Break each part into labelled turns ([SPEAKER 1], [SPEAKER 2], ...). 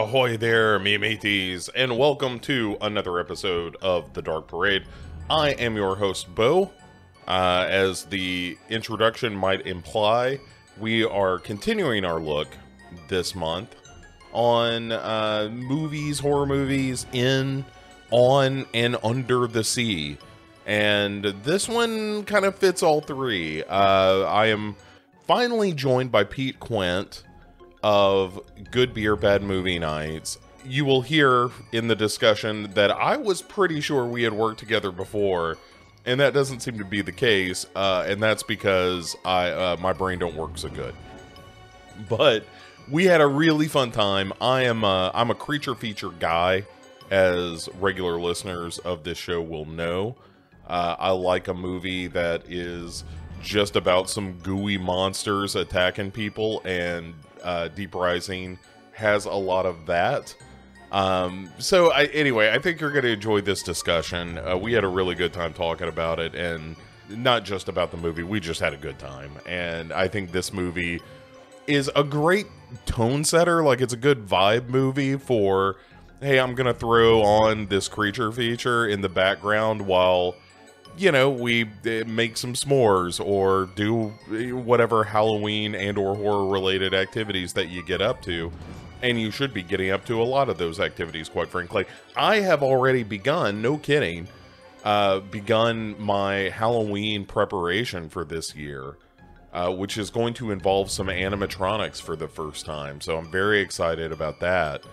[SPEAKER 1] Ahoy there, me mateys, and welcome to another episode of The Dark Parade. I am your host, Bo. Uh, as the introduction might imply, we are continuing our look this month on uh, movies, horror movies in, on, and under the sea. And this one kind of fits all three. Uh, I am finally joined by Pete Quint of Good Beer, Bad Movie Nights. You will hear in the discussion that I was pretty sure we had worked together before, and that doesn't seem to be the case. Uh, and that's because I uh, my brain don't work so good. But we had a really fun time. I am a, I'm a creature feature guy, as regular listeners of this show will know. Uh, I like a movie that is just about some gooey monsters attacking people, and uh, Deep Rising has a lot of that. Um, so I, anyway, I think you're going to enjoy this discussion. Uh, we had a really good time talking about it, and not just about the movie. We just had a good time, and I think this movie is a great tone setter. Like it's a good vibe movie for, hey, I'm going to throw on this creature feature in the background while you know we uh, make some s'mores or do whatever halloween and or horror related activities that you get up to. And you should be getting up to a lot of those activities quite frankly. I have already begun no kidding uh, begun my halloween preparation for this year uh, which is going to involve some animatronics for the first time. So i'm very excited about that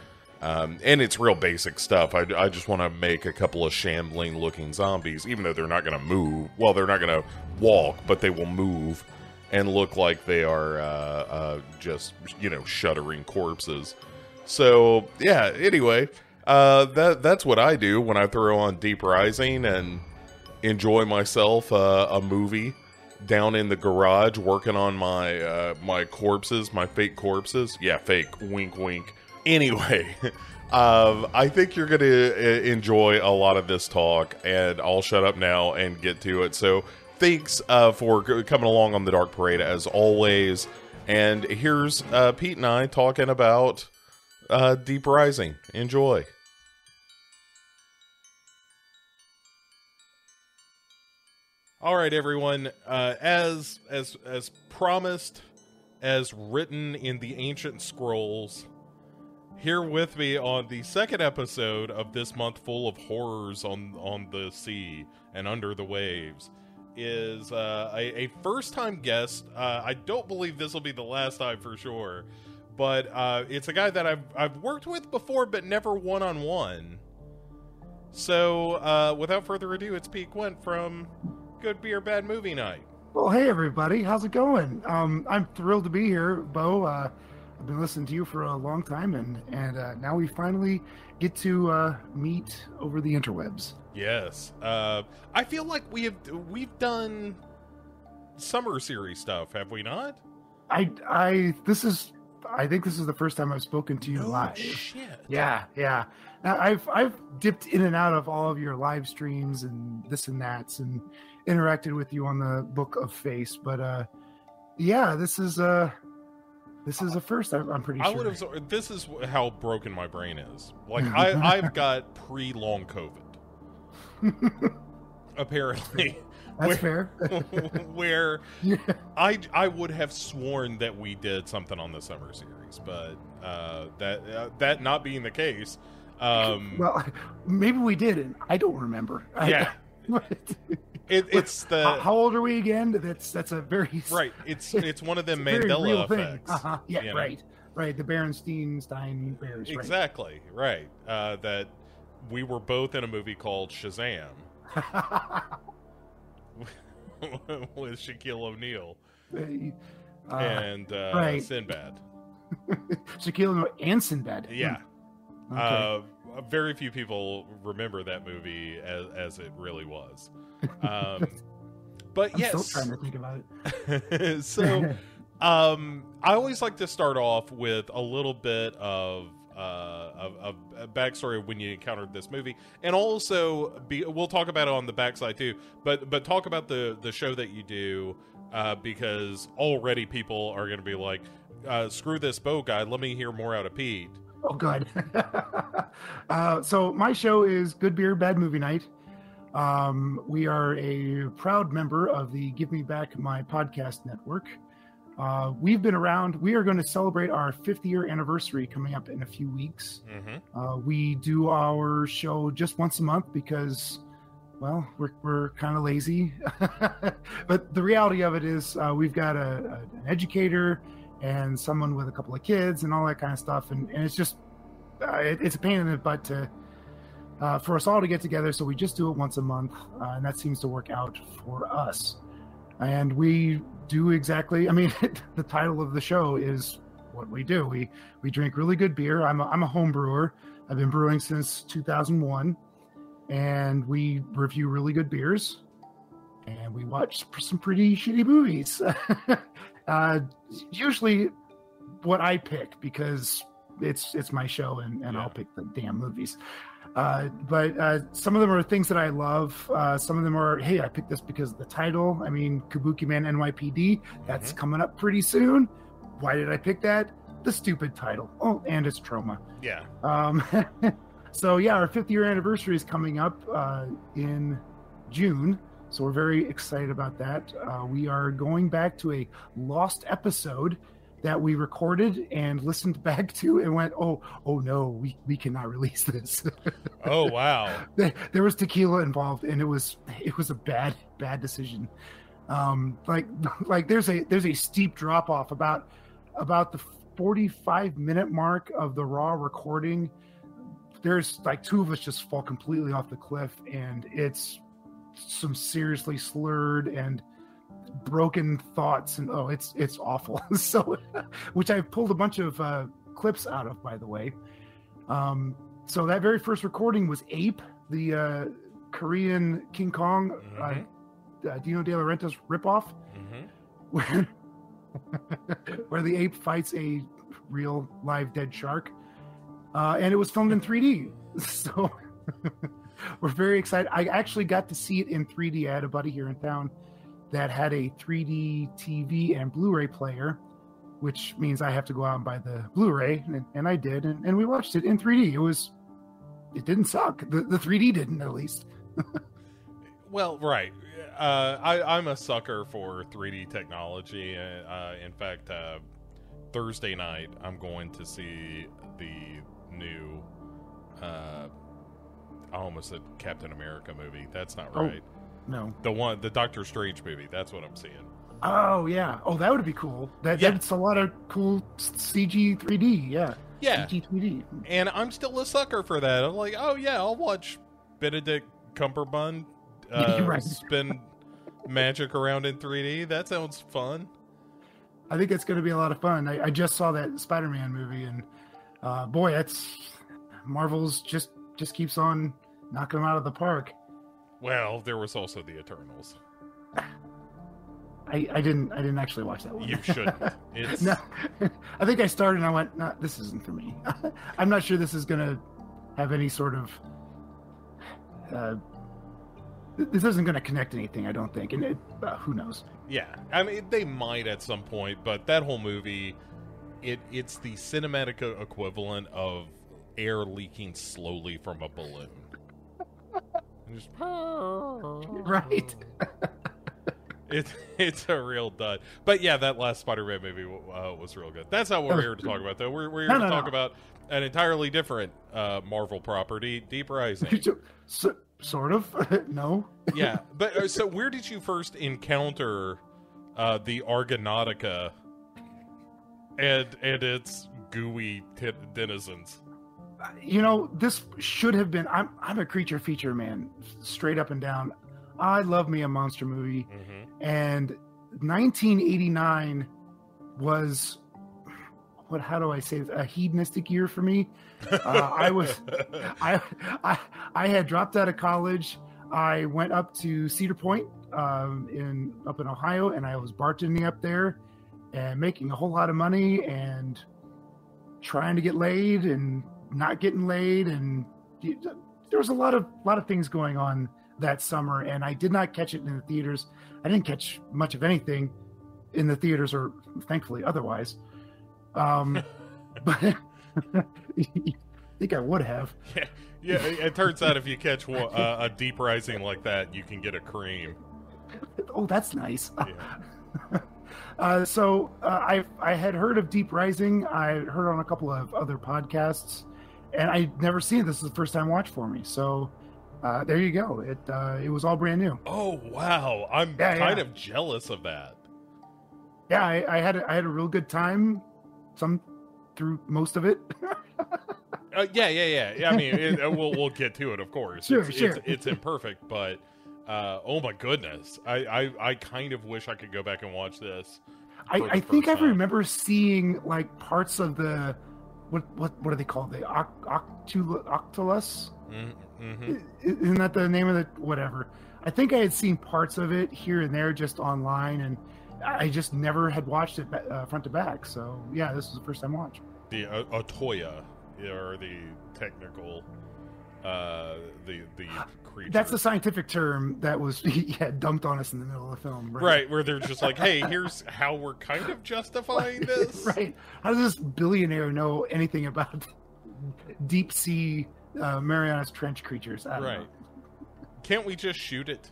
[SPEAKER 1] um, and it's real basic stuff. I, I just want to make a couple of shambling looking zombies, even though they're not going to move. Well, they're not going to walk, but they will move and look like they are uh, uh, just, you know, shuddering corpses. So, yeah, anyway, uh, that that's what I do when I throw on Deep Rising and enjoy myself uh, a movie down in the garage working on my uh, my corpses, my fake corpses. Yeah, fake. Wink, wink anyway, um, I think you're going to enjoy a lot of this talk, and I'll shut up now and get to it. So, thanks uh, for coming along on the Dark Parade as always. And here's uh, Pete and I talking about uh, Deep Rising. Enjoy. All right, everyone. Uh, as as as promised, as written in the ancient scrolls, here with me on the second episode of this month full of horrors on on the sea and under the waves is uh, a, a first time guest. Uh, I don't believe this will be the last time for sure, but uh, it's a guy that I've I've worked with before, but never one on one. So uh, without further ado, it's Pete Quint from Good Beer Bad Movie Night.
[SPEAKER 2] Well, hey everybody, how's it going? Um, I'm thrilled to be here, Bo. I've been listening to you for a long time, and and uh, now we finally get to uh, meet over the interwebs.
[SPEAKER 1] Yes, uh, I feel like we have we've done summer series stuff, have we not?
[SPEAKER 2] I I this is I think this is the first time I've spoken to you
[SPEAKER 1] no
[SPEAKER 2] live.
[SPEAKER 1] Shit.
[SPEAKER 2] Yeah, yeah. I've I've dipped in and out of all of your live streams and this and that's and interacted with you on the Book of Face, but uh, yeah, this is uh this is a first. I'm pretty
[SPEAKER 1] I
[SPEAKER 2] sure.
[SPEAKER 1] would have. This is how broken my brain is. Like I, I've got pre-long COVID. Apparently,
[SPEAKER 2] That's fair.
[SPEAKER 1] where
[SPEAKER 2] Yeah.
[SPEAKER 1] I I would have sworn that we did something on the summer series, but uh, that uh, that not being the case. Um,
[SPEAKER 2] well, maybe we didn't. I don't remember. I-
[SPEAKER 1] Yeah. It, it's the
[SPEAKER 2] how, how old are we again? That's that's a very
[SPEAKER 1] right. It's it's one of them
[SPEAKER 2] it's a real
[SPEAKER 1] Mandela effects.
[SPEAKER 2] Uh-huh. Yeah,
[SPEAKER 1] you know?
[SPEAKER 2] right, right. The Berenstein Stein Bears. Right.
[SPEAKER 1] Exactly right. Uh, that we were both in a movie called Shazam with Shaquille O'Neal
[SPEAKER 2] uh,
[SPEAKER 1] and uh,
[SPEAKER 2] right.
[SPEAKER 1] Sinbad.
[SPEAKER 2] Shaquille O'Neal and Sinbad.
[SPEAKER 1] Yeah.
[SPEAKER 2] Hmm. Okay.
[SPEAKER 1] Very few people remember that movie as, as it really was. Um, but
[SPEAKER 2] I'm
[SPEAKER 1] yes,
[SPEAKER 2] still trying to think about it.
[SPEAKER 1] so um, I always like to start off with a little bit of uh, of, of a backstory of when you encountered this movie, and also be, we'll talk about it on the backside too. But but talk about the the show that you do uh, because already people are going to be like, uh, "Screw this boat guy, let me hear more out of Pete."
[SPEAKER 2] Oh, good. uh, so my show is Good Beer, Bad Movie Night. Um, we are a proud member of the Give Me Back My podcast network. Uh, we've been around. We are going to celebrate our fifth year anniversary coming up in a few weeks.
[SPEAKER 1] Mm-hmm.
[SPEAKER 2] Uh, we do our show just once a month because, well, we're, we're kind of lazy. but the reality of it is, uh, we've got a, a, an educator and someone with a couple of kids and all that kind of stuff. And, and it's just, uh, it, it's a pain in the butt to, uh, for us all to get together. So we just do it once a month. Uh, and that seems to work out for us. And we do exactly, I mean, the title of the show is what we do. We, we drink really good beer. I'm a, I'm a home brewer. I've been brewing since 2001 and we review really good beers and we watch some pretty shitty movies. uh, usually what I pick because it's it's my show and, and
[SPEAKER 1] Yeah.
[SPEAKER 2] I'll pick the damn movies. Uh, but uh, some of them are things that I love. Uh, some of them are, hey, I picked this because of the title. I mean, Kabuki Man NYPD, that's coming up pretty soon. Why did I pick that? The stupid title. Oh, and it's Troma.
[SPEAKER 1] Yeah.
[SPEAKER 2] Um, so yeah, our fifth year anniversary is coming up uh, in June. So we're very excited about that. Uh, we are going back to a lost episode that we recorded and listened back to and went, oh, oh no, we, we cannot release this.
[SPEAKER 1] Oh wow.
[SPEAKER 2] there was tequila involved and it was it was a bad bad decision um like like there's a there's a steep drop off about about the 45 minute mark of the raw recording there's like two of us just fall completely off the cliff and it's some seriously slurred and broken thoughts and oh it's it's awful. So which i pulled a bunch of uh clips out of by the way. Um so that very first recording was Ape, the uh, Korean King Kong,
[SPEAKER 1] Mhm.
[SPEAKER 2] uh, uh, Dino De Laurentiis ripoff,
[SPEAKER 1] hmm
[SPEAKER 2] where where the ape fights a real live dead shark, uh, and it was filmed in 3D. So we're very excited. I actually got to see it in 3D. I had a buddy here in town that had a 3D TV and Blu-ray player. Which means I have to go out and buy the Blu-ray, and, and I did, and, and we watched it in 3D. It was, it didn't suck. The, the 3D didn't, at least.
[SPEAKER 1] Well, right. Uh, I, I'm a sucker for 3D technology. Uh, in fact, uh, Thursday night, I'm going to see the new. I almost said Captain America movie. That's not
[SPEAKER 2] Oh.
[SPEAKER 1] right.
[SPEAKER 2] No.
[SPEAKER 1] The one, the Doctor Strange movie. That's what I'm seeing.
[SPEAKER 2] Oh yeah. Oh, that would be cool. That
[SPEAKER 1] Yeah.
[SPEAKER 2] that's a lot of cool CG 3D. Yeah.
[SPEAKER 1] Yeah,
[SPEAKER 2] CG 3D.
[SPEAKER 1] and I'm still a sucker for that. I'm like, oh yeah, I'll watch Benedict Cumberbund uh,
[SPEAKER 2] Right.
[SPEAKER 1] spin magic around in 3D. That sounds fun.
[SPEAKER 2] I think it's going to be a lot of fun. I, I just saw that Spider-Man movie, and uh, boy, that's Marvel's just just keeps on knocking them out of the park.
[SPEAKER 1] Well, there was also the Eternals.
[SPEAKER 2] I, I didn't I didn't actually watch that one.
[SPEAKER 1] You shouldn't. It's
[SPEAKER 2] no, I think I started and I went, no, this isn't for me. I'm not sure this is going to have any sort of. Uh, this isn't going to connect anything, I don't think, and it, uh, who knows?
[SPEAKER 1] yeah. I mean, they might at some point, but that whole movie, it it's the cinematic equivalent of air leaking slowly from a balloon. Just-
[SPEAKER 2] Right?
[SPEAKER 1] It's it's a real dud. But yeah, that last Spider-Man movie uh, was real good. That's not what we're here to talk about, though. We're, we're here
[SPEAKER 2] No,
[SPEAKER 1] to
[SPEAKER 2] no,
[SPEAKER 1] talk
[SPEAKER 2] no.
[SPEAKER 1] about an entirely different uh, Marvel property, Deep Rising.
[SPEAKER 2] so, sort of. no.
[SPEAKER 1] yeah, but uh, so where did you first encounter uh, the Argonautica and and its gooey t- denizens?
[SPEAKER 2] You know, this should have been. I'm I'm a creature feature man, straight up and down. I love me a monster movie.
[SPEAKER 1] Mm-hmm.
[SPEAKER 2] and 1989 was what how do i say this? a hedonistic year for me Uh, I was- I, I i had dropped out of college i went up to cedar point um, in up in ohio and i was bartending up there and making a whole lot of money and trying to get laid and not getting laid and there was a lot of lot of things going on that summer and i did not catch it in the theaters i didn't catch much of anything in the theaters or thankfully otherwise um but I think I would have.
[SPEAKER 1] Yeah, yeah. It, it turns out if you catch one, uh, a deep rising like that, you can get a cream.
[SPEAKER 2] Oh, that's nice.
[SPEAKER 1] Yeah.
[SPEAKER 2] Uh, so uh, I I had heard of Deep Rising. I heard on a couple of other podcasts, and I'd never seen it. This is the first time watch for me. So uh, there you go. It uh, it was all brand new.
[SPEAKER 1] Oh wow, I'm
[SPEAKER 2] Yeah,
[SPEAKER 1] kind
[SPEAKER 2] yeah.
[SPEAKER 1] of jealous of that.
[SPEAKER 2] Yeah, I, I had a, I had a real good time. Some through most of it.
[SPEAKER 1] Uh, yeah, yeah, yeah, yeah. I mean, it, uh, we'll we'll get to it, of course.
[SPEAKER 2] Sure,
[SPEAKER 1] it's,
[SPEAKER 2] sure.
[SPEAKER 1] It's, it's imperfect, but uh, oh my goodness, I, I I kind of wish I could go back and watch this.
[SPEAKER 2] I, I think I remember seeing like parts of the what what what are they called? The Octul- Octalus.
[SPEAKER 1] Mm-hmm.
[SPEAKER 2] Isn't that the name of the whatever? I think I had seen parts of it here and there just online, and I just never had watched it uh, front to back. So yeah, this was the first time watch.
[SPEAKER 1] The uh, Otoya, or the technical, uh, the the creature.
[SPEAKER 2] That's the scientific term that was yeah dumped on us in the middle of the film. Right.
[SPEAKER 1] right where they're just like, hey, here's how we're kind of justifying this.
[SPEAKER 2] right. How does this billionaire know anything about deep sea uh, Marianas Trench creatures? I don't
[SPEAKER 1] Right.
[SPEAKER 2] know.
[SPEAKER 1] Can't we just shoot it?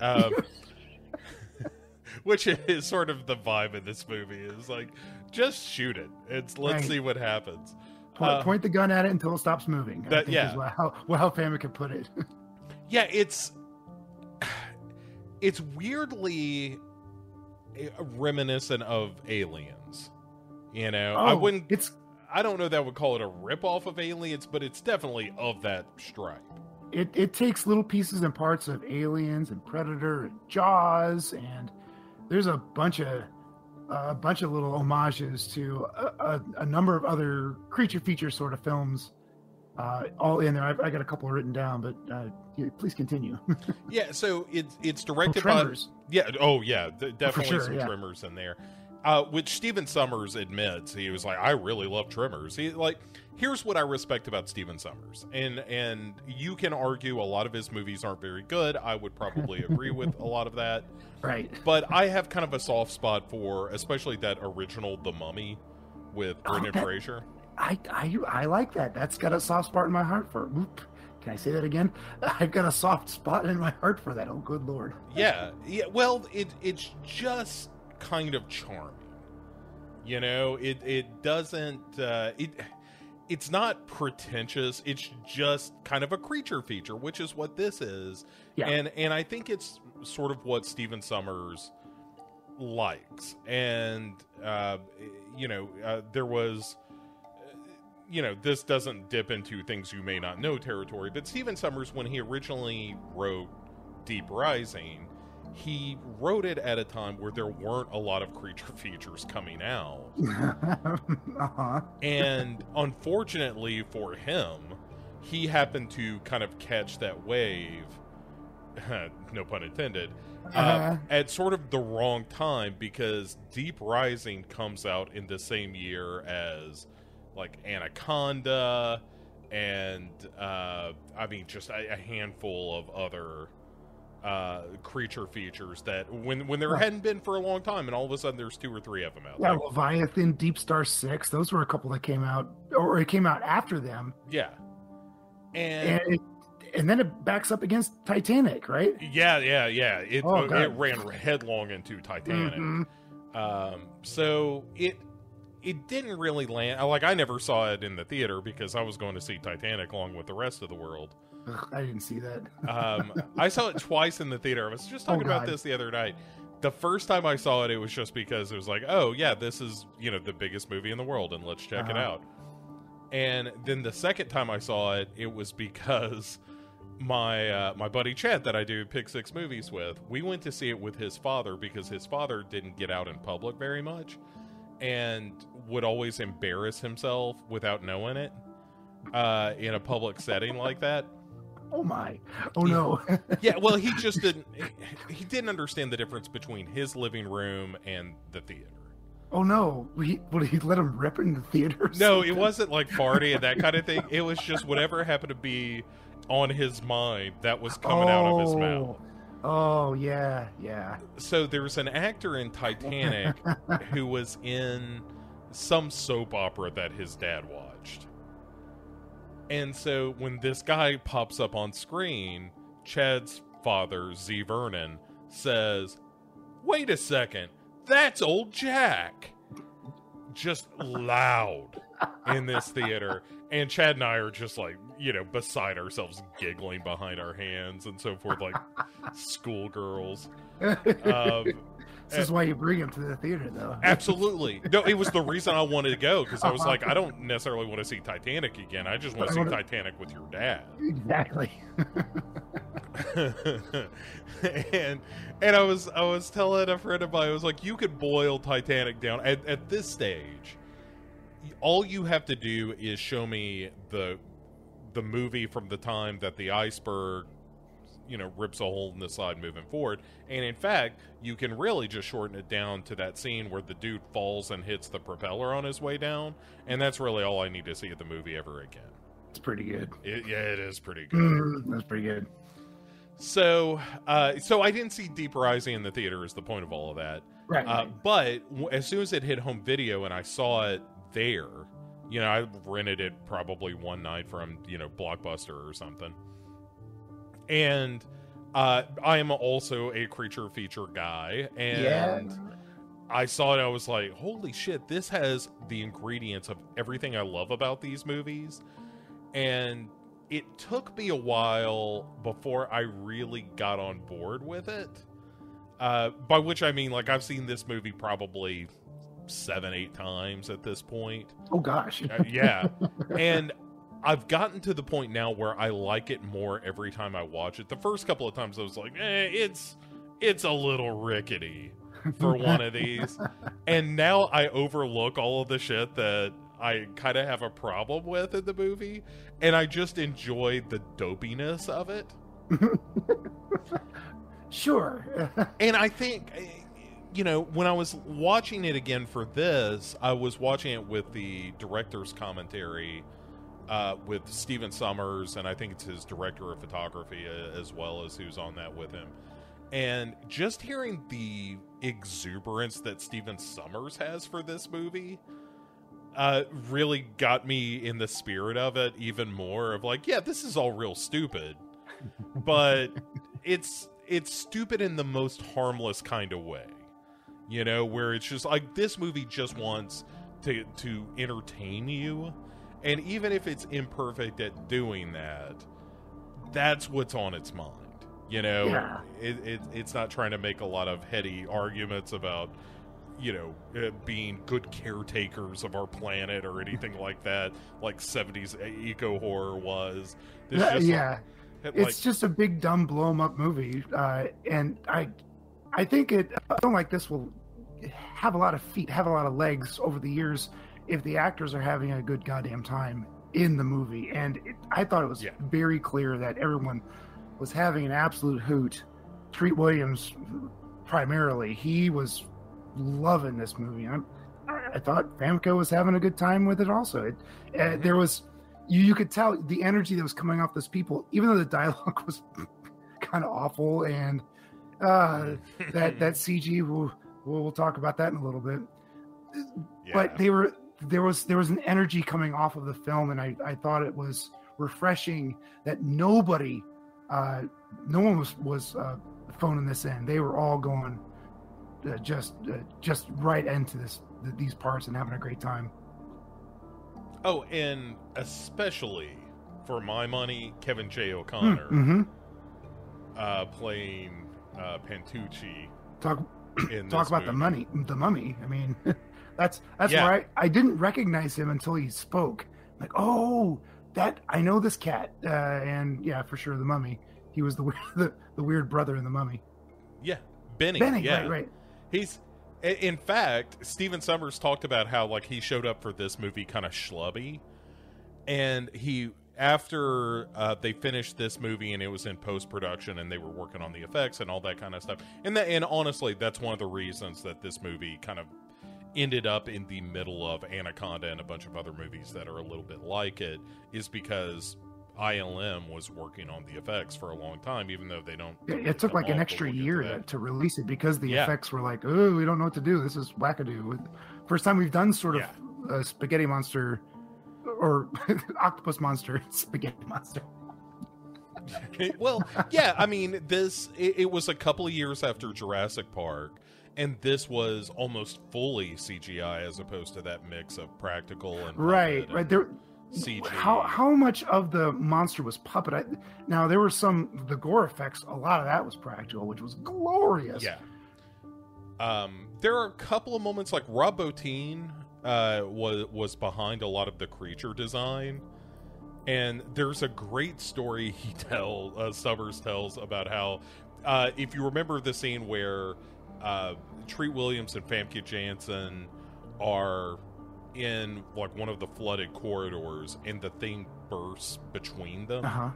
[SPEAKER 1] Um, which is sort of the vibe of this movie. Is like, just shoot it. It's let's
[SPEAKER 2] Right.
[SPEAKER 1] see what happens.
[SPEAKER 2] Point,
[SPEAKER 1] Uh,
[SPEAKER 2] point the gun at it until it stops moving. I
[SPEAKER 1] That-
[SPEAKER 2] think
[SPEAKER 1] yeah.
[SPEAKER 2] is how well, how Famke put it.
[SPEAKER 1] Yeah, it's it's weirdly eh, reminiscent of Aliens. You know, I
[SPEAKER 2] Oh,
[SPEAKER 1] wouldn't.
[SPEAKER 2] It's
[SPEAKER 1] I don't know that I would call it a ripoff of Aliens, but it's definitely of that stripe.
[SPEAKER 2] it, it takes little pieces and parts of Aliens and Predator and Jaws, and there's a bunch of a bunch of little homages to a, a, a number of other creature feature sort of films, uh, all in there. I've, I got a couple written down, but uh, yeah, please continue.
[SPEAKER 1] Yeah, so it's it's
[SPEAKER 2] Oh,
[SPEAKER 1] directed by
[SPEAKER 2] Tremors.
[SPEAKER 1] Yeah. Oh, yeah. definitely
[SPEAKER 2] sure,
[SPEAKER 1] some
[SPEAKER 2] yeah.
[SPEAKER 1] Tremors in there. Uh, which Stephen Sommers admits he was like, I really love Tremors. He like, here's what I respect about Stephen Sommers, and and you can argue a lot of his movies aren't very good. I would probably agree with a lot of that,
[SPEAKER 2] Right.
[SPEAKER 1] but I have kind of a soft spot for, especially that original The Mummy with
[SPEAKER 2] Oh,
[SPEAKER 1] Brendan
[SPEAKER 2] that-
[SPEAKER 1] Fraser.
[SPEAKER 2] I, I I like that. That's got a soft spot in my heart for. Oop, can I say that again? I've got a soft spot in my heart for that. Oh, good lord.
[SPEAKER 1] Yeah, yeah. Well, it it's just kind of charming. You know, it it doesn't uh, it it's not pretentious. It's just kind of a creature feature, which is what this is.
[SPEAKER 2] Yeah.
[SPEAKER 1] And and I think it's sort of what Stephen Sommers likes. And uh, you know, uh, there was you know, this doesn't dip into things you may not know territory, but Stephen Sommers, when he originally wrote Deep Rising, he wrote it at a time where there weren't a lot of creature features coming out.
[SPEAKER 2] uh-huh.
[SPEAKER 1] And unfortunately for him, he happened to kind of catch that wave, no pun intended, uh,
[SPEAKER 2] Uh-huh.
[SPEAKER 1] at sort of the wrong time because Deep Rising comes out in the same year as like Anaconda and uh, I mean just a, a handful of other uh, creature features that when when there
[SPEAKER 2] Huh.
[SPEAKER 1] hadn't been for a long time and all of a sudden there's two or three of them out
[SPEAKER 2] Yeah. Leviathan, Deep Star Six. Those were a couple that came out, or it came out after them,
[SPEAKER 1] Yeah. And
[SPEAKER 2] and it, and then it backs up against Titanic, right?
[SPEAKER 1] Yeah, yeah, yeah. It
[SPEAKER 2] Oh,
[SPEAKER 1] it ran headlong into Titanic.
[SPEAKER 2] Mhm.
[SPEAKER 1] Um, so it it didn't really land. Like I never saw it in the theater because I was going to see Titanic along with the rest of the world.
[SPEAKER 2] Ugh, I didn't see that.
[SPEAKER 1] Um, I saw it twice in the theater. I was just
[SPEAKER 2] Oh,
[SPEAKER 1] talking about this the other night. The first time I saw it, it was just because it was like, oh yeah, this is you know the biggest movie in the world, and let's check it
[SPEAKER 2] Uh-huh.
[SPEAKER 1] out. And then the second time I saw it, it was because my uh, my buddy Chad that I do Pick Six movies with, we went to see it with his father because his father didn't get out in public very much, and would always embarrass himself without knowing it uh, in a public setting like that.
[SPEAKER 2] Oh my! Oh no!
[SPEAKER 1] Yeah, well, he just didn't. He didn't understand the difference between his living room and the theater.
[SPEAKER 2] oh no! He, would he let him rip in the theater?
[SPEAKER 1] No, it wasn't like farty and that kind of thing. It was just whatever happened to be on his mind that was coming out of his mouth.
[SPEAKER 2] Oh yeah, yeah.
[SPEAKER 1] So there's an actor in Titanic who was in some soap opera that his dad watched. And so when this guy pops up on screen, Chad's father, Z Vernon, says, Wait a second, that's old Jack. Just loud in this theater. And Chad and I are just like, you know, beside ourselves, giggling behind our hands and so forth, like schoolgirls. Um,
[SPEAKER 2] this is why you bring him to the theater, though.
[SPEAKER 1] Absolutely. No, it was the reason I wanted to go because I was like, I don't necessarily want to see Titanic again. I just want to see Titanic with your dad.
[SPEAKER 2] Exactly.
[SPEAKER 1] and and I was I was telling a friend of mine, I was like, you could boil Titanic down at, at this stage. All you have to do is show me the the movie from the time that the iceberg you know rips a hole in the side moving forward and in fact you can really just shorten it down to that scene where the dude falls and hits the propeller on his way down and that's really all i need to see at the movie ever again
[SPEAKER 2] It's pretty good.
[SPEAKER 1] it, yeah it is pretty good
[SPEAKER 2] that's pretty good.
[SPEAKER 1] so uh so i didn't see deep rising in the theater is the point of all of that
[SPEAKER 2] Right.
[SPEAKER 1] uh, but as soon as it hit home video and I saw it there, you know, I rented it probably one night from, you know, Blockbuster or something. And uh, I am also a creature feature guy. And
[SPEAKER 2] yeah.
[SPEAKER 1] I saw it, I was like, holy shit, this has the ingredients of everything I love about these movies. And it took me a while before I really got on board with it. Uh, by which I mean, like, I've seen this movie probably seven, eight times at this point.
[SPEAKER 2] Oh gosh.
[SPEAKER 1] Uh, yeah. and I've gotten to the point now where I like it more every time I watch it. The first couple of times I was like, eh, it's it's a little rickety for one of these. And now I overlook all of the shit that I kind of have a problem with in the movie, and I just enjoy the dopiness of it.
[SPEAKER 2] Sure.
[SPEAKER 1] And I think, you know, when I was watching it again for this, I was watching it with the director's commentary uh, with Stephen Sommers, and I think it's his director of photography uh, as well as who's on that with him. And just hearing the exuberance that Stephen Sommers has for this movie uh, really got me in the spirit of it even more. Of like, yeah, this is all real stupid, but it's it's stupid in the most harmless kind of way. You know, where it's just like this movie just wants to to entertain you, and even if it's imperfect at doing that, that's what's on its mind. You know,
[SPEAKER 2] Yeah.
[SPEAKER 1] it, it it's not trying to make a lot of heady arguments about you know uh, being good caretakers of our planet or anything like that, like '70s eco horror was. This
[SPEAKER 2] Yeah,
[SPEAKER 1] like,
[SPEAKER 2] it's just a big dumb blow 'em up movie uh, and i i think it a film like this will have a lot of feet have a lot of legs over the years if the actors are having a good goddamn time in the movie and it, i thought it was
[SPEAKER 1] Yeah.
[SPEAKER 2] very clear that everyone was having an absolute hoot treat williams primarily he was loving this movie I'm, I thought Famke was having a good time with it. Also, it, uh,
[SPEAKER 1] Mhm.
[SPEAKER 2] there was you, you could tell the energy that was coming off those people, even though the dialogue was kind of awful and uh, that that CG. We'll, we'll talk about that in a little bit.
[SPEAKER 1] Yeah.
[SPEAKER 2] But they were there was there was an energy coming off of the film, and I I thought it was refreshing that nobody, uh, no one was was uh, phoning this in. They were all going uh, just uh, just right into this these parts and having a great time.
[SPEAKER 1] Oh, and especially for my money, Kevin J. O'Connor
[SPEAKER 2] hmm
[SPEAKER 1] uh, playing uh, Pantucci
[SPEAKER 2] Talk talk about the money, the mummy. I mean, that's that's
[SPEAKER 1] Yeah.
[SPEAKER 2] where I, I didn't recognize him until he spoke. Like, oh, that I know this cat, uh, and yeah, for sure, the mummy. He was the weird- the, the weird brother in the mummy.
[SPEAKER 1] Yeah, Benny.
[SPEAKER 2] Benny,
[SPEAKER 1] yeah,
[SPEAKER 2] right, right.
[SPEAKER 1] He's in fact, Stephen Sommers talked about how like he showed up for this movie kind of schlubby, and he after uh, they finished this movie and it was in post production and they were working on the effects and all that kind of stuff. And that, and honestly, that's one of the reasons that this movie kind of ended up in the middle of Anaconda and a bunch of other movies that are a little bit like it is because ILM was working on the effects for a long time, even though they don't.
[SPEAKER 2] It, took like an extra year
[SPEAKER 1] to
[SPEAKER 2] to, release it because the
[SPEAKER 1] Yeah.
[SPEAKER 2] effects were like, oh, we don't know what to do. This is wackadoo first time we've done sort of
[SPEAKER 1] Yeah.
[SPEAKER 2] a spaghetti monster or octopus monster, spaghetti monster.
[SPEAKER 1] well, yeah, I mean, this it, it was a couple of years after Jurassic Park, and this was almost fully CGI as opposed to that mix of practical and
[SPEAKER 2] Right,
[SPEAKER 1] puppet
[SPEAKER 2] right. There,
[SPEAKER 1] CG.
[SPEAKER 2] how how much of the monster was puppet? I, now there were some the gore effects. A lot of that was practical, which was glorious.
[SPEAKER 1] Yeah. Um, there are a couple of moments like Rob Bottin uh, was was behind a lot of the creature design, and there's a great story he tell uh, Sommers tells about how uh, if you remember the scene where uh, Treat Williams and Famke Janssen are in like one of the flooded corridors and the thing bursts between them.
[SPEAKER 2] Uh huh.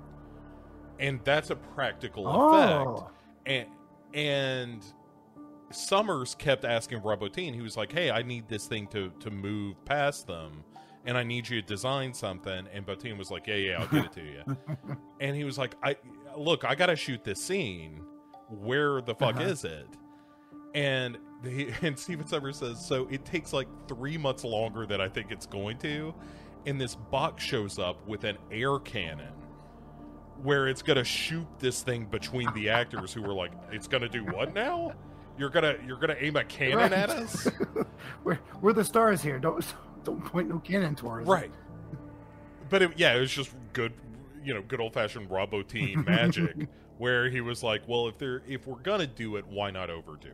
[SPEAKER 1] and that's a practical effect.
[SPEAKER 2] Oh,
[SPEAKER 1] and and Sommers kept asking Rob Bottin. He was like, "Hey, I need this thing to to move past them, and I need you to design something." And Bottin was like, "Yeah, yeah, I'll give it to you." and he was like, "I look, I got to shoot this scene. Where the fuck
[SPEAKER 2] Uh-huh.
[SPEAKER 1] is it?" And he, and Stephen Sommers says, "So it takes like three months longer than I think it's going to." And this box shows up with an air cannon where it's gonna shoot this thing between the actors who were like, "It's gonna do what now? You're gonna you're gonna aim a cannon
[SPEAKER 2] Right.
[SPEAKER 1] at us?"
[SPEAKER 2] we're we're the stars here. Don't don't point no cannon towards. us.
[SPEAKER 1] right. But it, yeah, it was just good, you know, good old fashioned Rob Bottin magic, where he was like, "Well, if they're if we're gonna do it, why not overdo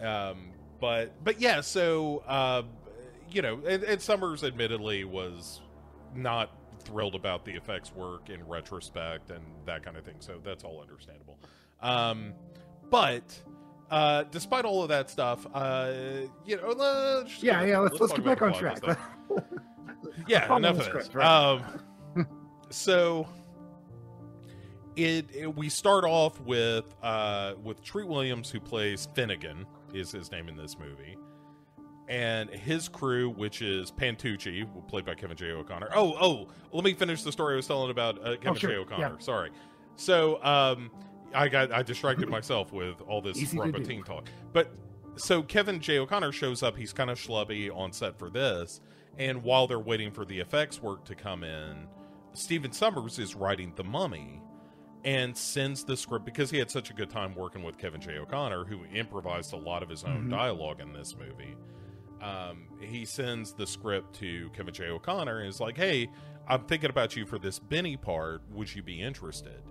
[SPEAKER 1] it?" Um, but but yeah, so uh, you know, and, and Sommers admittedly was not thrilled about the effects work in retrospect and that kind of thing. So that's all understandable. Um, but uh, despite all of that stuff, uh, you know, let's
[SPEAKER 2] Yeah, yeah. Let's let's get back on track.
[SPEAKER 1] yeah, enough of this.
[SPEAKER 2] right.
[SPEAKER 1] Um, so it, it- we start off with uh, with Treat Williams, who plays Finnegan, is his name in this movie, and his crew, which is Pantucci, played by Kevin J. O'Connor. Oh, oh, let me finish the story I was telling about uh, Kevin
[SPEAKER 2] sure,
[SPEAKER 1] J. O'Connor.
[SPEAKER 2] yeah.
[SPEAKER 1] Sorry. So um, I got I distracted myself with all this
[SPEAKER 2] Easy. Rob
[SPEAKER 1] Bottin talk, but so Kevin J. O'Connor shows up. He's kind of schlubby on set for this, and while they're waiting for the effects work to come in, Stephen Sommers is writing The Mummy and sends the script because he had such a good time working with Kevin J. O'Connor, who improvised a lot of his own
[SPEAKER 2] Mhm.
[SPEAKER 1] dialogue in this movie. Um, he sends the script to Kevin J. O'Connor and is like, "Hey, I'm thinking about you for this Benny part. Would you be interested?"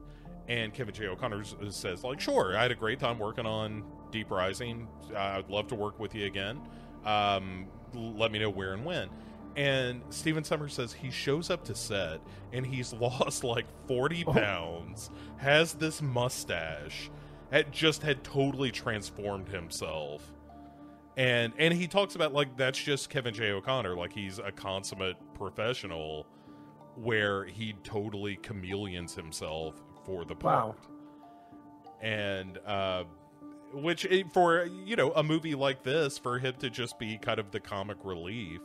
[SPEAKER 1] And Kevin J. O'Connor says, "Like, sure. I had a great time working on Deep Rising. I'd love to work with you again. Um, let me know where and when." And Stephen Sommers says he shows up to set and he's lost like 40
[SPEAKER 2] Oh.
[SPEAKER 1] pounds, has this mustache, had just had totally transformed himself. And and he talks about like that's just Kevin J. O'Connor, like he's a consummate professional where he totally chameleons himself for the part.
[SPEAKER 2] Wow.
[SPEAKER 1] And uh which eh, for you know a movie like this for him to just be kind of the comic relief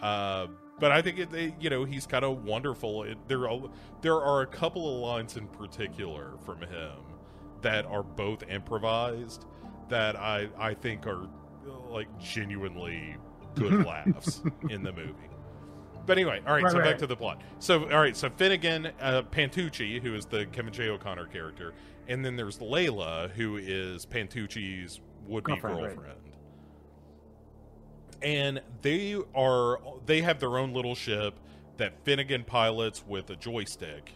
[SPEAKER 1] uh but I think it, it- you know he's kind of wonderful. It, there are there are a couple of lines in particular from him that are both improvised that I I think are like genuinely good laughs in the movie. But anyway, all right.
[SPEAKER 2] Right,
[SPEAKER 1] so back to the plot. So all right. So Finnegan, uh, Pantucci, who is the Kevin J. O'Connor character, and then there's Layla, who is Pantucci's would-be
[SPEAKER 2] Girlfriend,
[SPEAKER 1] girlfriend.
[SPEAKER 2] right.
[SPEAKER 1] And they are they have their own little ship that Finnegan pilots with a joystick,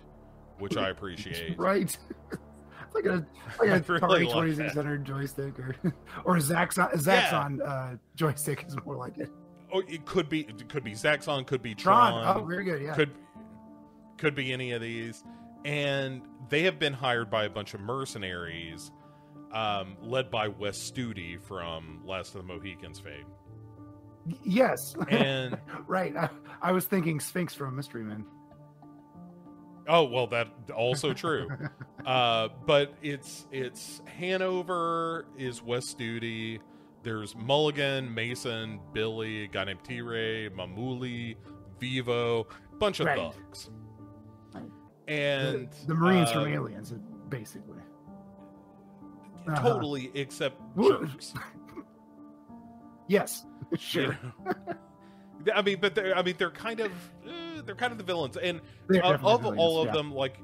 [SPEAKER 1] which I appreciate.
[SPEAKER 2] Right. It's like a like a
[SPEAKER 1] really
[SPEAKER 2] Atari twenty six hundred joystick or or Zaxxon Zaxxon uh, joystick is more like it.
[SPEAKER 1] Oh, it could be it could be Zaxxon, could be
[SPEAKER 2] Tron.
[SPEAKER 1] Tron.
[SPEAKER 2] Oh, very good. Yeah.
[SPEAKER 1] could could be any of these and they have been hired by a bunch of mercenaries um, led by Wes Studi from Last of the Mohicans fame.
[SPEAKER 2] yes.
[SPEAKER 1] And
[SPEAKER 2] right. I, I was thinking Sphinx from Mystery Men.
[SPEAKER 1] oh well that also true. uh, but it's it's Hanover is Wes Studi. There's Mulligan, Mason, Billy, a guy named T Ray, Mamuli, Vivo, bunch of
[SPEAKER 2] Right.
[SPEAKER 1] thugs. And
[SPEAKER 2] the, the Marines
[SPEAKER 1] uh,
[SPEAKER 2] from Aliens, basically. Uh-huh.
[SPEAKER 1] totally except jerks.
[SPEAKER 2] Yes.
[SPEAKER 1] You
[SPEAKER 2] sure.
[SPEAKER 1] know? I mean, but they're, I mean, they're kind of uh, they're kind of the villains, and
[SPEAKER 2] They're
[SPEAKER 1] of, of
[SPEAKER 2] villains,
[SPEAKER 1] all of
[SPEAKER 2] yeah.
[SPEAKER 1] them, like,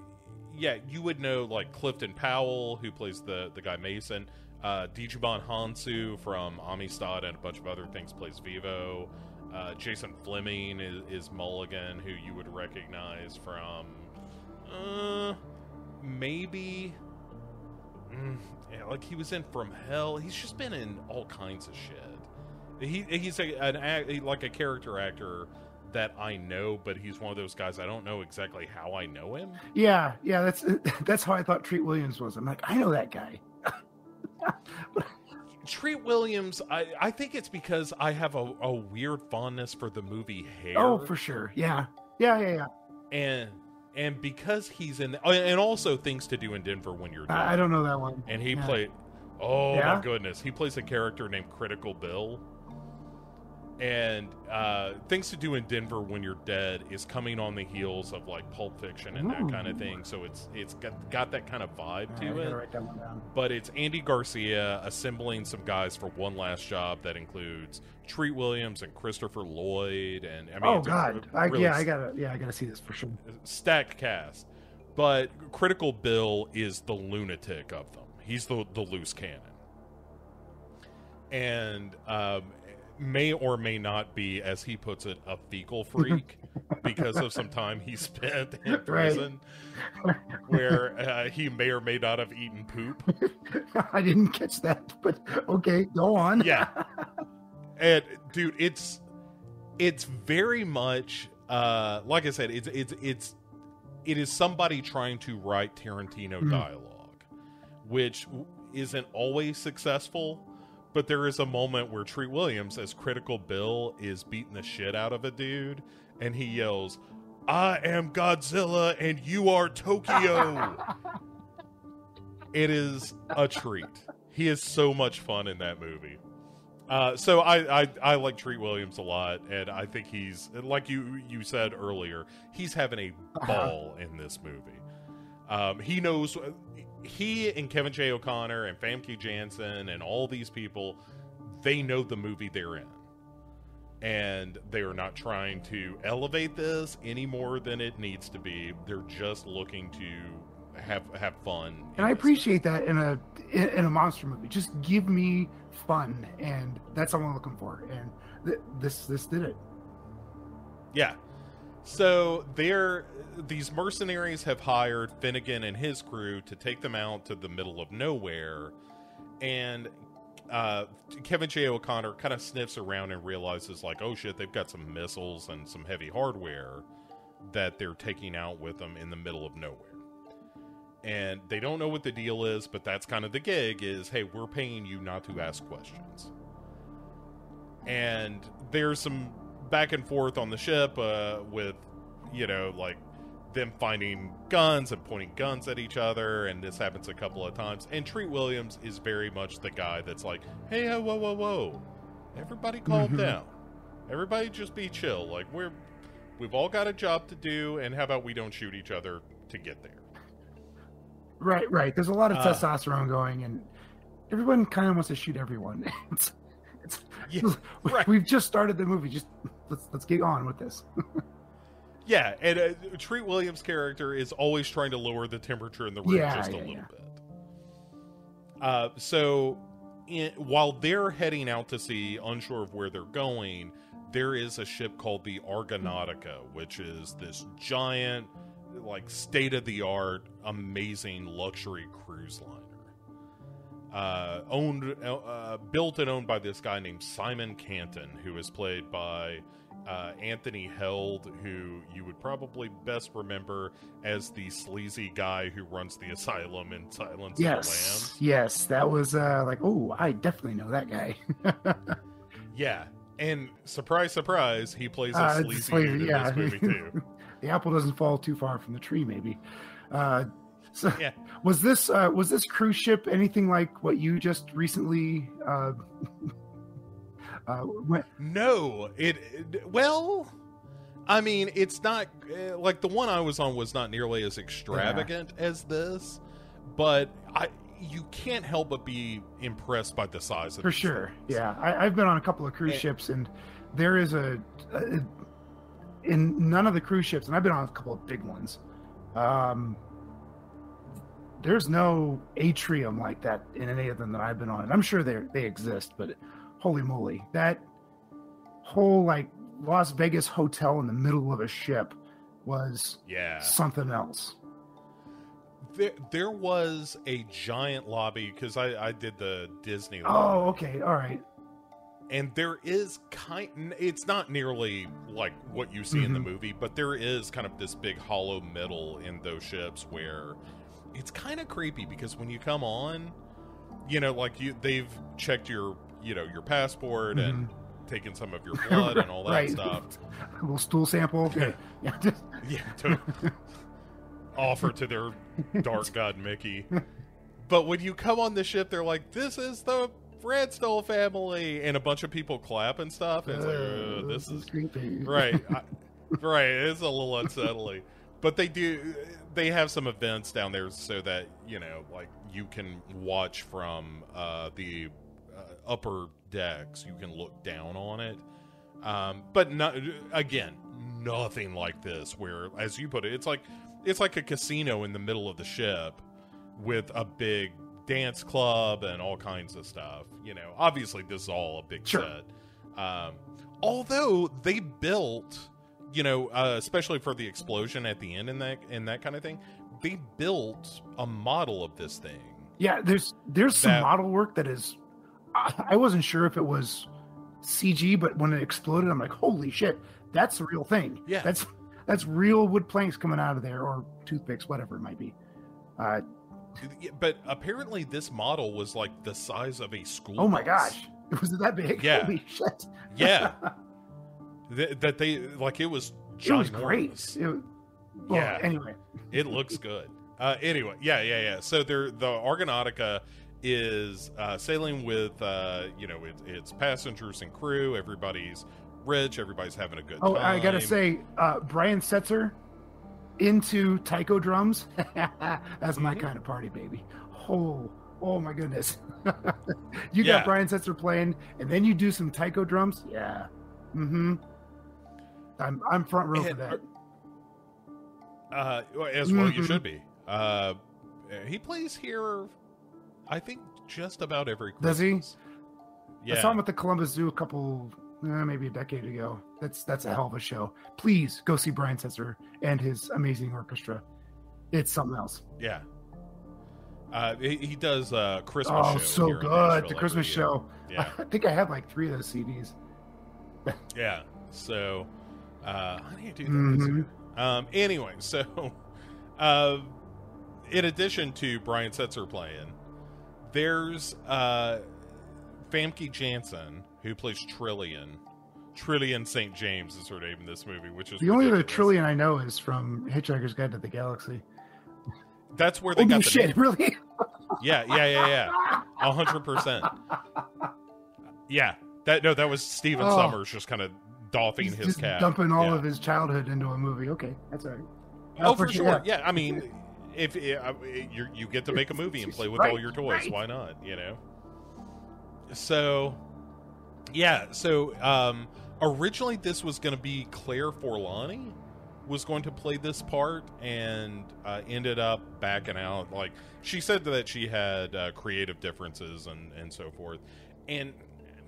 [SPEAKER 1] yeah, you would know like Clifton Powell, who plays the the guy Mason, uh, Djimon Hounsou from Amistad and a bunch of other things plays Vivo. Uh, Jason Flemyng is, is Mulligan, who you would recognize from, uh, maybe, mm, yeah, like he was in From Hell. He's just been in all kinds of shit. He he's a, an like a character actor that I know, but he's one of those guys I don't know exactly how I know him.
[SPEAKER 2] Yeah, yeah, that's that's how I thought Treat Williams was. I'm like, I know that guy.
[SPEAKER 1] Treat Williams, I, I think it's because I have a, a weird fondness for the movie Hair.
[SPEAKER 2] Oh, for sure. Yeah, yeah, yeah, yeah.
[SPEAKER 1] and and because he's in, oh, and also things to do in Denver when you're.
[SPEAKER 2] I, I don't know that one.
[SPEAKER 1] and he
[SPEAKER 2] Yeah.
[SPEAKER 1] played. Oh
[SPEAKER 2] Yeah?
[SPEAKER 1] my goodness, he plays a character named Critical Bill. And uh, things to do in Denver when you're dead is coming on the heels of like Pulp Fiction and that kind of thing. So it's it's got, got that kind of vibe to
[SPEAKER 2] right,
[SPEAKER 1] it.
[SPEAKER 2] write that one down.
[SPEAKER 1] but it's Andy Garcia assembling some guys for one last job that includes Treat Williams and Christopher Lloyd and I mean
[SPEAKER 2] oh
[SPEAKER 1] it's a
[SPEAKER 2] God,
[SPEAKER 1] r-
[SPEAKER 2] I,
[SPEAKER 1] really
[SPEAKER 2] yeah, I gotta, yeah, I gotta see this for sure.
[SPEAKER 1] stacked cast. But Critical Bill is the lunatic of them. He's the the loose cannon, and um, may or may not be, as he puts it, a fecal freak because of some time he spent in
[SPEAKER 2] Right.
[SPEAKER 1] prison, where uh, he may or may not have eaten poop.
[SPEAKER 2] I didn't catch that, but okay, go on.
[SPEAKER 1] Yeah. and dude, it's it's very much uh like I said, it's it's it's it is somebody trying to write Tarantino
[SPEAKER 2] Mhm.
[SPEAKER 1] dialogue, which isn't always successful. But there is a moment where Treat Williams, as Critical Bill, is beating the shit out of a dude, and he yells, "I am Godzilla, and you are Tokyo." it is a treat. He is so much fun in that movie. Uh, so I, I I like Treat Williams a lot, and I think he's like you you said earlier, he's having a
[SPEAKER 2] Uh-huh.
[SPEAKER 1] ball in this movie. Um, he knows he and Kevin J. O'Connor and Famke Janssen and all these people, they know the movie they're in, and they are not trying to elevate this any more than it needs to be. They're just looking to have have fun.
[SPEAKER 2] and I appreciate that in a in, in a monster movie. Just give me fun, and that's all I'm looking for. And th- this this did it.
[SPEAKER 1] Yeah. So they're these mercenaries have hired Finnegan and his crew to take them out to the middle of nowhere, and uh, Kevin J. O'Connor kind of sniffs around and realizes like, oh shit, they've got some missiles and some heavy hardware that they're taking out with them in the middle of nowhere. And they don't know what the deal is, but that's kind of the gig is, hey, we're paying you not to ask questions and there's some back and forth on the ship uh, with you know like them finding guns and pointing guns at each other and this happens a couple of times and treat williams is very much the guy that's like hey whoa whoa whoa everybody calm
[SPEAKER 2] Mhm.
[SPEAKER 1] down everybody just be chill like we're we've all got a job to do and how about we don't shoot each other to get there
[SPEAKER 2] Right, right. There's a lot of
[SPEAKER 1] Uh.
[SPEAKER 2] testosterone going, and everyone kind of wants to shoot everyone.
[SPEAKER 1] Yeah, right.
[SPEAKER 2] We've just started the movie. Just let's let's get on with this.
[SPEAKER 1] Yeah, and uh, Treat Williams' character is always trying to lower the temperature in the room
[SPEAKER 2] Yeah,
[SPEAKER 1] just a little
[SPEAKER 2] yeah.
[SPEAKER 1] bit. Uh, so, in, while they're heading out to sea, unsure of where they're going, there is a ship called the Argonautica, which is this giant, like state of the art, amazing luxury cruise liner. Uh, owned, uh, built and owned by this guy named Simon Canton, who is played by uh, Anthony Heald, who you would probably best remember as the sleazy guy who runs the asylum in Silence of the
[SPEAKER 2] yes, yes. That was uh, like, oh, I definitely know that guy.
[SPEAKER 1] Yeah, and surprise, surprise, he plays a
[SPEAKER 2] Uh,
[SPEAKER 1] sleazy
[SPEAKER 2] sleazy,
[SPEAKER 1] in this movie too.
[SPEAKER 2] the apple doesn't fall too far from the tree, maybe. Uh, so,
[SPEAKER 1] Yeah.
[SPEAKER 2] was this uh, was this cruise ship anything like what you just recently uh, uh, went?
[SPEAKER 1] No, it, it- well, I mean, it's not uh, like the one I was on was not nearly as extravagant as this, but I you can't help but be impressed by the size of
[SPEAKER 2] for sure.
[SPEAKER 1] things.
[SPEAKER 2] Yeah, I, I've been on a couple of cruise
[SPEAKER 1] And-
[SPEAKER 2] ships, and there is a, a in none of the cruise ships, and I've been on a couple of big ones. Um, there's no atrium like that in any of them that I've been on. And I'm sure they they exist, but holy moly, that whole like Las Vegas hotel in the middle of a ship was
[SPEAKER 1] Yeah.
[SPEAKER 2] something else.
[SPEAKER 1] There, there was a giant lobby because I, I did the Disney.
[SPEAKER 2] Oh, okay, all right.
[SPEAKER 1] and there is kind. It's not nearly like what you see in the
[SPEAKER 2] Mhm.
[SPEAKER 1] movie, but there is kind of this big hollow middle in those ships where it's kind of creepy because when you come on, you know, like you they've checked your you know your passport and taken some of your blood and all that
[SPEAKER 2] Right.
[SPEAKER 1] stuff.
[SPEAKER 2] A little stool sample. Yeah, yeah. just-
[SPEAKER 1] Yeah, to offer to their dark god Mickey. But when you come on the ship, they're like, "This is the Redstone family," and a bunch of people clap and stuff. And it's like,
[SPEAKER 2] Uh,
[SPEAKER 1] "Ugh, "This is
[SPEAKER 2] creepy.
[SPEAKER 1] right, I, right." It's a little unsettling, but they do. They have some events down there so that you know, like you can watch from uh, the uh, upper decks. You can look down on it. Um, but not again, nothing like this. Where, as you put it, it's like it's like a casino in the middle of the ship with a big dance club and all kinds of stuff. You know, obviously this is all a big
[SPEAKER 2] Sure.
[SPEAKER 1] set. Um, although they built, you know, uh, especially for the explosion at the end and that and that kind of thing, they built a model of this thing.
[SPEAKER 2] Yeah, there's there's some model work that is. I, I wasn't sure if it was CG, but when it exploded, I'm like, holy shit, that's the real thing.
[SPEAKER 1] Yeah.
[SPEAKER 2] that's that's real wood planks coming out of there, or toothpicks, whatever it might be. Uh,
[SPEAKER 1] But apparently, this model was like the size of a school.
[SPEAKER 2] oh my
[SPEAKER 1] bus.
[SPEAKER 2] gosh, was it that big?
[SPEAKER 1] Yeah.
[SPEAKER 2] Holy shit.
[SPEAKER 1] Yeah, Th- that they like it was.
[SPEAKER 2] it was great. It, well,
[SPEAKER 1] Yeah.
[SPEAKER 2] Anyway,
[SPEAKER 1] it looks good. Uh, anyway, yeah, yeah, yeah. So they're, the Argonautica is uh, sailing with, uh, you know, it, it's passengers and crew. Everybody's rich. Everybody's having a good
[SPEAKER 2] oh,
[SPEAKER 1] time.
[SPEAKER 2] I gotta say, uh, Brian Setzer into taiko drums. that's my
[SPEAKER 1] Mhm.
[SPEAKER 2] kind of party, baby. Oh, oh my goodness. you
[SPEAKER 1] Yeah.
[SPEAKER 2] got Brian Setzer playing, and then you do some taiko drums. Yeah. Mm-hmm. I'm I'm front row for that.
[SPEAKER 1] uh, as well, you
[SPEAKER 2] Mhm.
[SPEAKER 1] should be. Uh, he plays here, I think, just about every
[SPEAKER 2] Does he?
[SPEAKER 1] Yeah.
[SPEAKER 2] I saw him at the Columbus Zoo a couple, eh, maybe a decade ago. That's that's a hell of a show. Please go see Brian Setzer and his amazing orchestra. It's something else.
[SPEAKER 1] Yeah. Uh, he, he does uh, Christmas
[SPEAKER 2] Oh,
[SPEAKER 1] show
[SPEAKER 2] so good! The Christmas
[SPEAKER 1] year.
[SPEAKER 2] show.
[SPEAKER 1] Yeah,
[SPEAKER 2] I think I have like three of those CDs.
[SPEAKER 1] yeah. So uh, I need to do that. this
[SPEAKER 2] Mhm.
[SPEAKER 1] Um, anyway, so uh, in addition to Brian Setzer playing, there's uh, Famke Janssen who plays Trillian. Trillian St. James is her name in this movie, which is
[SPEAKER 2] The only other
[SPEAKER 1] ridiculous.
[SPEAKER 2] trillion I know is from Hitchhiker's Guide to the Galaxy.
[SPEAKER 1] That's where they
[SPEAKER 2] Oh
[SPEAKER 1] got the
[SPEAKER 2] shit!
[SPEAKER 1] name.
[SPEAKER 2] Really?
[SPEAKER 1] Yeah, yeah, yeah, yeah. A hundred percent. Yeah, that no, that was Stephen
[SPEAKER 2] Oh.
[SPEAKER 1] Sommers just kind of doffing
[SPEAKER 2] He's
[SPEAKER 1] his cap,
[SPEAKER 2] dumping all
[SPEAKER 1] Yeah.
[SPEAKER 2] of his childhood into a movie. Okay, that's all right.
[SPEAKER 1] Oh,
[SPEAKER 2] Uh,
[SPEAKER 1] for sure. Yeah, I mean, if uh, you you get to make a movie and play with
[SPEAKER 2] Right,
[SPEAKER 1] all your toys,
[SPEAKER 2] right.
[SPEAKER 1] why not? You know. So, yeah. So um, originally, this was going to be Claire Forlani was going to play this part, and uh, ended up backing out. Like she said that she had uh, creative differences and and so forth, and.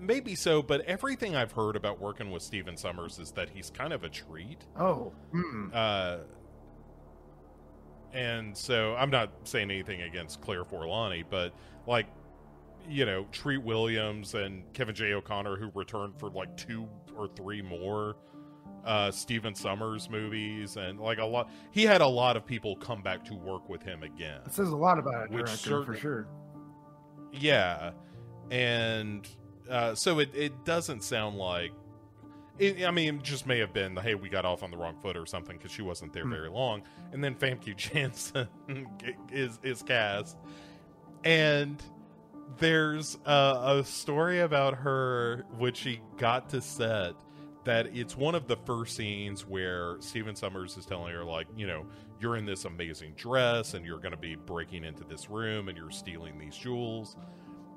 [SPEAKER 1] Maybe so, but everything I've heard about working with Stephen Sommers is that he's kind of a treat.
[SPEAKER 2] Oh, mm.
[SPEAKER 1] Uh, and so I'm not saying anything against Claire Forlani, but like, you know, Treat Williams and Kevin J. O'Connor, who returned for like two or three more uh Stephen Sommers movies, and like a lot, he had a lot of people come back to work with him again.
[SPEAKER 2] it says a lot about a
[SPEAKER 1] Which
[SPEAKER 2] director for sure.
[SPEAKER 1] Yeah, and uh, so it it doesn't sound like. It, I mean, it just may have been, hey, we got off on the wrong foot or something because she wasn't there
[SPEAKER 2] Hmm.
[SPEAKER 1] very long, and then Famke Janssen is is cast, and there's a, a story about her which she got to set that it's one of the first scenes where Stephen Sommers is telling her like, you know, you're in this amazing dress and you're going to be breaking into this room and you're stealing these jewels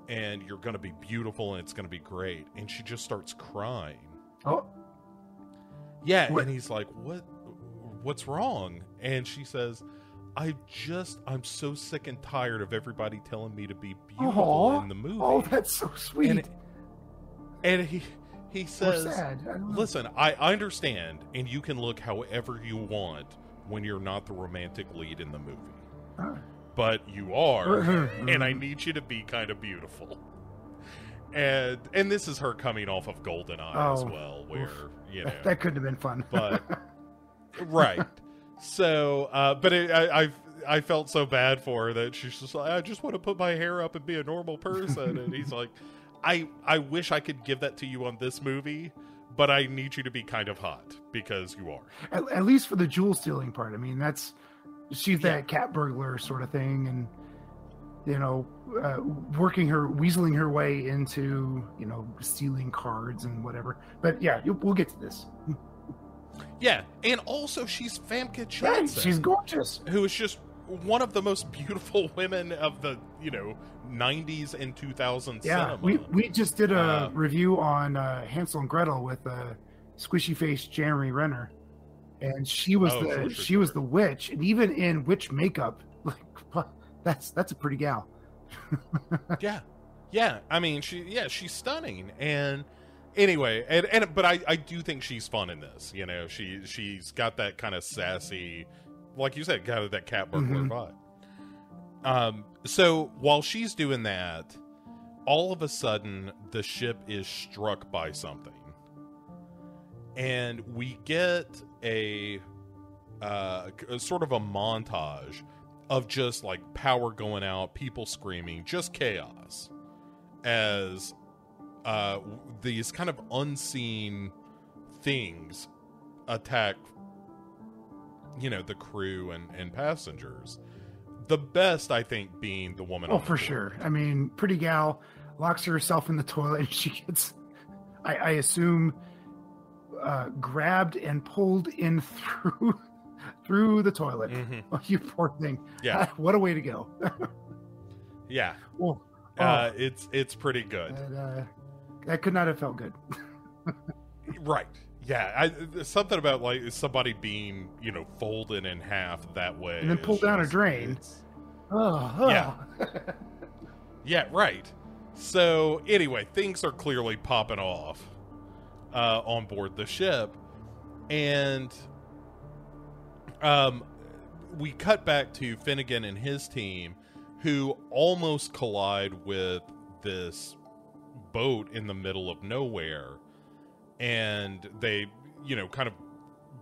[SPEAKER 1] and you're going to be beautiful and it's going to be great and she just starts crying
[SPEAKER 2] Oh,
[SPEAKER 1] yeah
[SPEAKER 2] What-
[SPEAKER 1] and he's like what what's wrong and she says i just i'm so sick and tired of everybody telling me to be beautiful
[SPEAKER 2] Aw.
[SPEAKER 1] in the movie
[SPEAKER 2] oh, that's so sweet.
[SPEAKER 1] and, and he he says.
[SPEAKER 2] I.
[SPEAKER 1] Listen, I, I understand, and you can look however you want when you're not the romantic lead in the movie. But you are,
[SPEAKER 2] Uh-huh.
[SPEAKER 1] and I need you to be kind of beautiful. And and this is her coming off of Goldeneye as
[SPEAKER 2] Oh,
[SPEAKER 1] well, where you know,
[SPEAKER 2] That, that couldn't have been fun.
[SPEAKER 1] but right. So, uh, but it, I, I I felt so bad for her that she's just like, I just want to put my hair up and be a normal person, and he's like, I I wish I could give that to you on this movie, but I need you to be kind of hot because you are.
[SPEAKER 2] at, at least for the jewel stealing part. I mean, that's she's that cat burglar sort of thing, and you know, uh, working her, weaseling her way into you know stealing cards and whatever. But yeah, you, we'll get to this.
[SPEAKER 1] Yeah, and also she's Famke
[SPEAKER 2] Right,
[SPEAKER 1] Janssen,
[SPEAKER 2] she's gorgeous.
[SPEAKER 1] who is just one of the most beautiful women of the you know 90s and 2000s
[SPEAKER 2] Yeah,
[SPEAKER 1] cinema.
[SPEAKER 2] we we just did a
[SPEAKER 1] Uh,
[SPEAKER 2] review on uh, Hansel and Gretel with uh, squishy face Jeremy Renner, and she was
[SPEAKER 1] Oh,
[SPEAKER 2] the
[SPEAKER 1] sure, sure,
[SPEAKER 2] she was the witch, and even in witch makeup, like that's that's a pretty gal.
[SPEAKER 1] yeah yeah i mean she yeah she's stunning and anyway and, and but i i do think she's fun in this you know she she's got that kind of sassy like you said kind of that cat burglar
[SPEAKER 2] Mhm.
[SPEAKER 1] vibe um so while she's doing that all of a sudden the ship is struck by something and we get a uh a sort of a montage of just like power going out, people screaming, just chaos as uh these kind of unseen things attack you know the crew and and passengers the best i think being the woman
[SPEAKER 2] Oh,
[SPEAKER 1] the
[SPEAKER 2] for
[SPEAKER 1] board.
[SPEAKER 2] sure. I mean, pretty gal locks herself in the toilet and she gets, I, I assume, uh, grabbed and pulled in through through the toilet.
[SPEAKER 1] Mhm.
[SPEAKER 2] Oh, you poor thing.
[SPEAKER 1] yeah
[SPEAKER 2] what a way to go.
[SPEAKER 1] yeah
[SPEAKER 2] well,
[SPEAKER 1] uh it's it's pretty good
[SPEAKER 2] that, uh, that could not have felt good.
[SPEAKER 1] Right. Yeah. I, something about like somebody being, you know, folded in half that way,
[SPEAKER 2] And then pulled down a drain. Oh, oh.
[SPEAKER 1] Yeah. Yeah. Right. So anyway, things are clearly popping off uh, on board the ship, and um, we cut back to Finnegan and his team, who almost collide with this boat in the middle of nowhere, and they, you know, kind of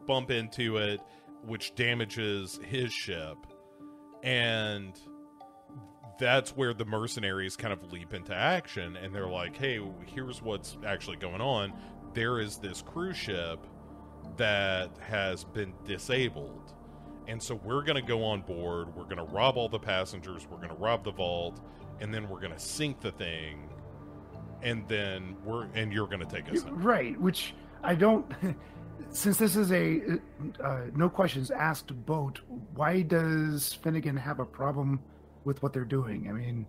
[SPEAKER 1] bump into it, which damages his ship, and that's where the mercenaries kind of leap into action. And they're like hey here's what's actually going on there is this cruise ship that has been disabled and so we're going to go on board we're going to rob all the passengers we're going to rob the vault and then we're going to sink the thing and then we're and you're going to take us home
[SPEAKER 2] right. Which I don't. Since this is a uh, no questions asked boat, why does Finnegan have a problem with what they're doing? I mean,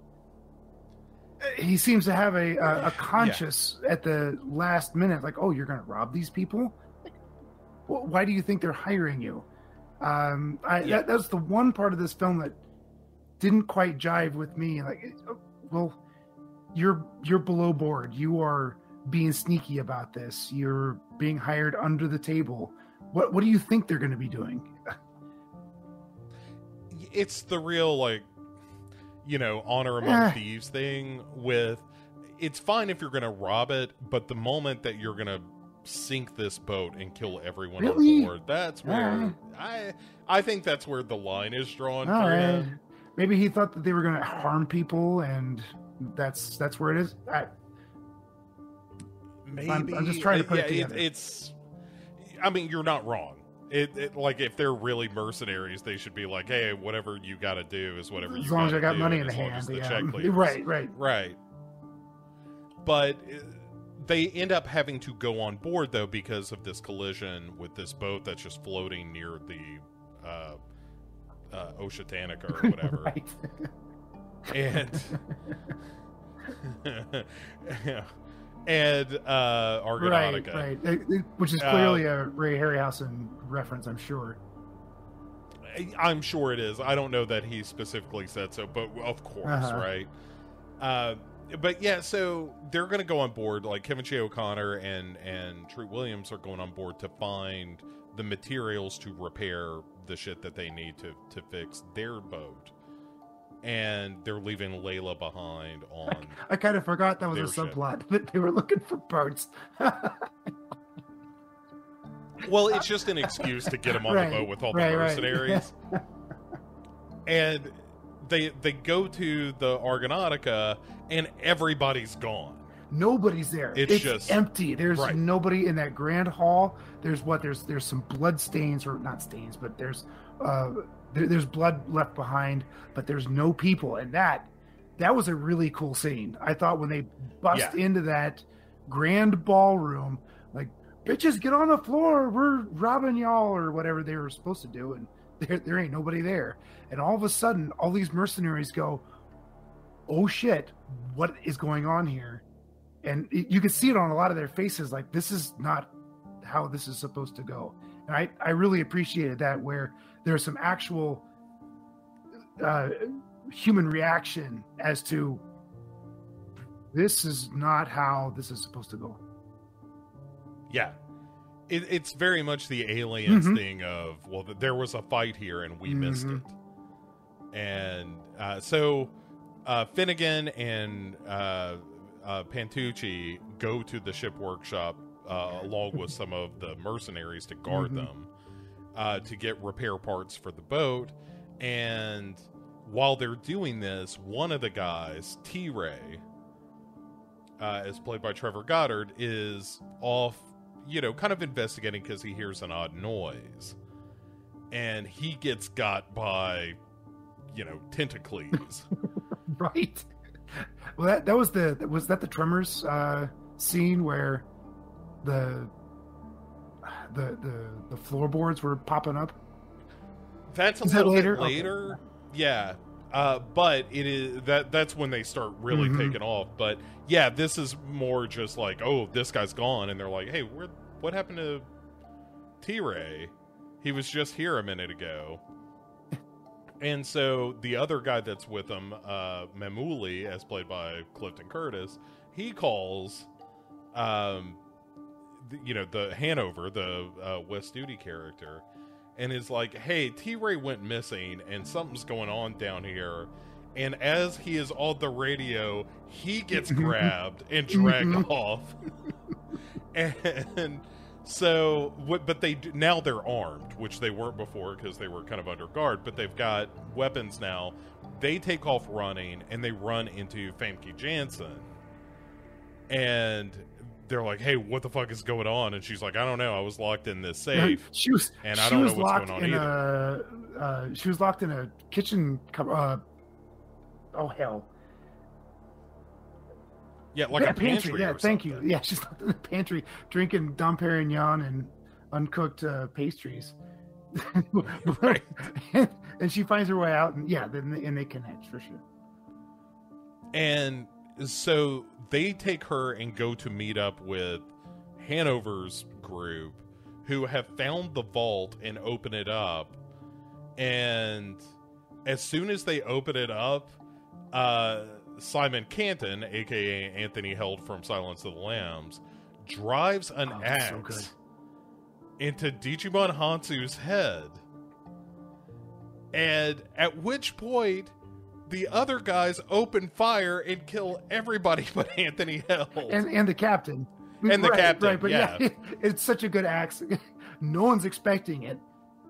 [SPEAKER 2] he seems to have a a, a conscious at the last minute, like, oh, you're going to rob these people. Like, wh- why do you think they're hiring you? Um, I
[SPEAKER 1] Yeah.
[SPEAKER 2] that, that's the one part of this film that didn't quite jive with me. Like, oh, well, you're you're below board. You are being sneaky about this. You're being hired under the table. What what do you think they're going to be doing?
[SPEAKER 1] it's the real like you know honor among
[SPEAKER 2] Eh.
[SPEAKER 1] thieves thing with it's fine if you're gonna rob it but the moment that you're gonna sink this boat and kill everyone
[SPEAKER 2] Really?
[SPEAKER 1] on board that's where
[SPEAKER 2] Alright.
[SPEAKER 1] i i think that's where the line is drawn
[SPEAKER 2] right. Maybe he thought that they were going to harm people, and that's that's where it is. I,
[SPEAKER 1] maybe
[SPEAKER 2] I'm just trying to put it
[SPEAKER 1] yeah,
[SPEAKER 2] together.
[SPEAKER 1] it's i mean you're not wrong it, it like if they're really mercenaries they should be like hey whatever you gotta do is whatever you
[SPEAKER 2] as long as I
[SPEAKER 1] do,
[SPEAKER 2] money in the hand,
[SPEAKER 1] the
[SPEAKER 2] yeah. right, right.
[SPEAKER 1] Right. But uh, they end up having to go on board though because of this collision with this boat that's just floating near the uh, uh, Oceanica or whatever,
[SPEAKER 2] and.
[SPEAKER 1] and and uh,
[SPEAKER 2] right,
[SPEAKER 1] Argonautica.
[SPEAKER 2] right. It- it- which is
[SPEAKER 1] Uh,
[SPEAKER 2] clearly a Ray Harryhausen reference, I'm sure.
[SPEAKER 1] I'm sure it is. I don't know that he specifically said so, but of course,
[SPEAKER 2] Uh-huh.
[SPEAKER 1] right? Uh, but yeah, so they're going to go on board. Like Kevin J. O'Connor and and Treat Williams are going on board to find the materials to repair the shit that they need to to fix their boat, and they're leaving Layla behind on.
[SPEAKER 2] I kind of forgot that was a
[SPEAKER 1] Their ship.
[SPEAKER 2] subplot that they were looking for parts.
[SPEAKER 1] well, it's just an excuse to get them on
[SPEAKER 2] Right,
[SPEAKER 1] the boat with all
[SPEAKER 2] right,
[SPEAKER 1] the
[SPEAKER 2] right.
[SPEAKER 1] mercenaries. and they they go to the Argonautica, and everybody's gone.
[SPEAKER 2] Nobody's there.
[SPEAKER 1] It's
[SPEAKER 2] It's,
[SPEAKER 1] just-
[SPEAKER 2] empty. There's
[SPEAKER 1] right.
[SPEAKER 2] nobody in that grand hall. There's what? There's there's some blood stains or not stains, but there's uh there, there's blood left behind, but there's no people. And that that was a really cool scene. I thought when they bust
[SPEAKER 1] Yeah.
[SPEAKER 2] into that grand ballroom, like bitches get on the floor, we're robbing y'all or whatever they were supposed to do, and there there ain't nobody there. And all of a sudden, all these mercenaries go, "Oh shit, what is going on here?" and it- you can see it on a lot of their faces like this is not how this is supposed to go and i i really appreciated that where there's some actual uh human reaction as to this is not how this is supposed to go
[SPEAKER 1] Yeah. It, it's very much the aliens
[SPEAKER 2] Mhm.
[SPEAKER 1] thing of, well, there was a fight here and we missed
[SPEAKER 2] Mhm.
[SPEAKER 1] it. And uh, so uh, Finnegan and uh, uh, Pantucci go to the ship workshop uh, along with some of the mercenaries to guard
[SPEAKER 2] Mhm.
[SPEAKER 1] them uh, to get repair parts for the boat. And while they're doing this, one of the guys, T Ray, uh, as played by Trevor Goddard, is off, you know, kind of investigating because he hears an odd noise. And he gets got by, you know, tentacles.
[SPEAKER 2] right well that, that was the was that the tremors uh scene where the the the the floorboards were popping up
[SPEAKER 1] That's a
[SPEAKER 2] Is that
[SPEAKER 1] little
[SPEAKER 2] later?
[SPEAKER 1] bit
[SPEAKER 2] Okay.
[SPEAKER 1] later. Yeah. Uh, but it is that that's when they start really
[SPEAKER 2] Mhm.
[SPEAKER 1] taking off. But yeah, this is more just like, oh, this guy's gone, and they're like, hey, where, what happened to T Ray? He was just here a minute ago. And so the other guy that's with him, uh, Mamuli, as played by Clifton Curtis, he calls, um, you know, the Hanover, the uh, Wes Studi character, and is like, "Hey, T Ray went missing, and something's going on down here." And as he is on the radio, he gets grabbed and dragged
[SPEAKER 2] Mhm.
[SPEAKER 1] off. and so, but they do, now they're armed, which they weren't before because they were kind of under guard. But they've got weapons now. They take off running, and they run into Famke Janssen, and they're like, "Hey, what the fuck is going on?" And she's like, "I don't know. I was locked in this safe."
[SPEAKER 2] she was
[SPEAKER 1] and I don't know what's
[SPEAKER 2] locked
[SPEAKER 1] going on
[SPEAKER 2] in
[SPEAKER 1] either.
[SPEAKER 2] a uh, she was locked in a kitchen uh oh hell
[SPEAKER 1] Yeah, like
[SPEAKER 2] Yeah,
[SPEAKER 1] a pantry.
[SPEAKER 2] yeah
[SPEAKER 1] or
[SPEAKER 2] thank you yeah she's locked in the pantry drinking Dom Perignon and uncooked uh, pastries
[SPEAKER 1] Right.
[SPEAKER 2] and, and she finds her way out and yeah then and they connect for sure
[SPEAKER 1] And so they take her and go to meet up with Hanover's group who have found the vault and open it up. And as soon as they open it up, uh, Simon Canton, aka Anthony Heald from Silence of the Lambs, drives an
[SPEAKER 2] Oh,
[SPEAKER 1] axe
[SPEAKER 2] so
[SPEAKER 1] into Djimon Hounsou's head. And at which point, the other guys open fire and kill everybody but Anthony Heald.
[SPEAKER 2] and and the captain
[SPEAKER 1] And the captain,
[SPEAKER 2] right but yeah,
[SPEAKER 1] yeah.
[SPEAKER 2] it's such a good axe no one's expecting it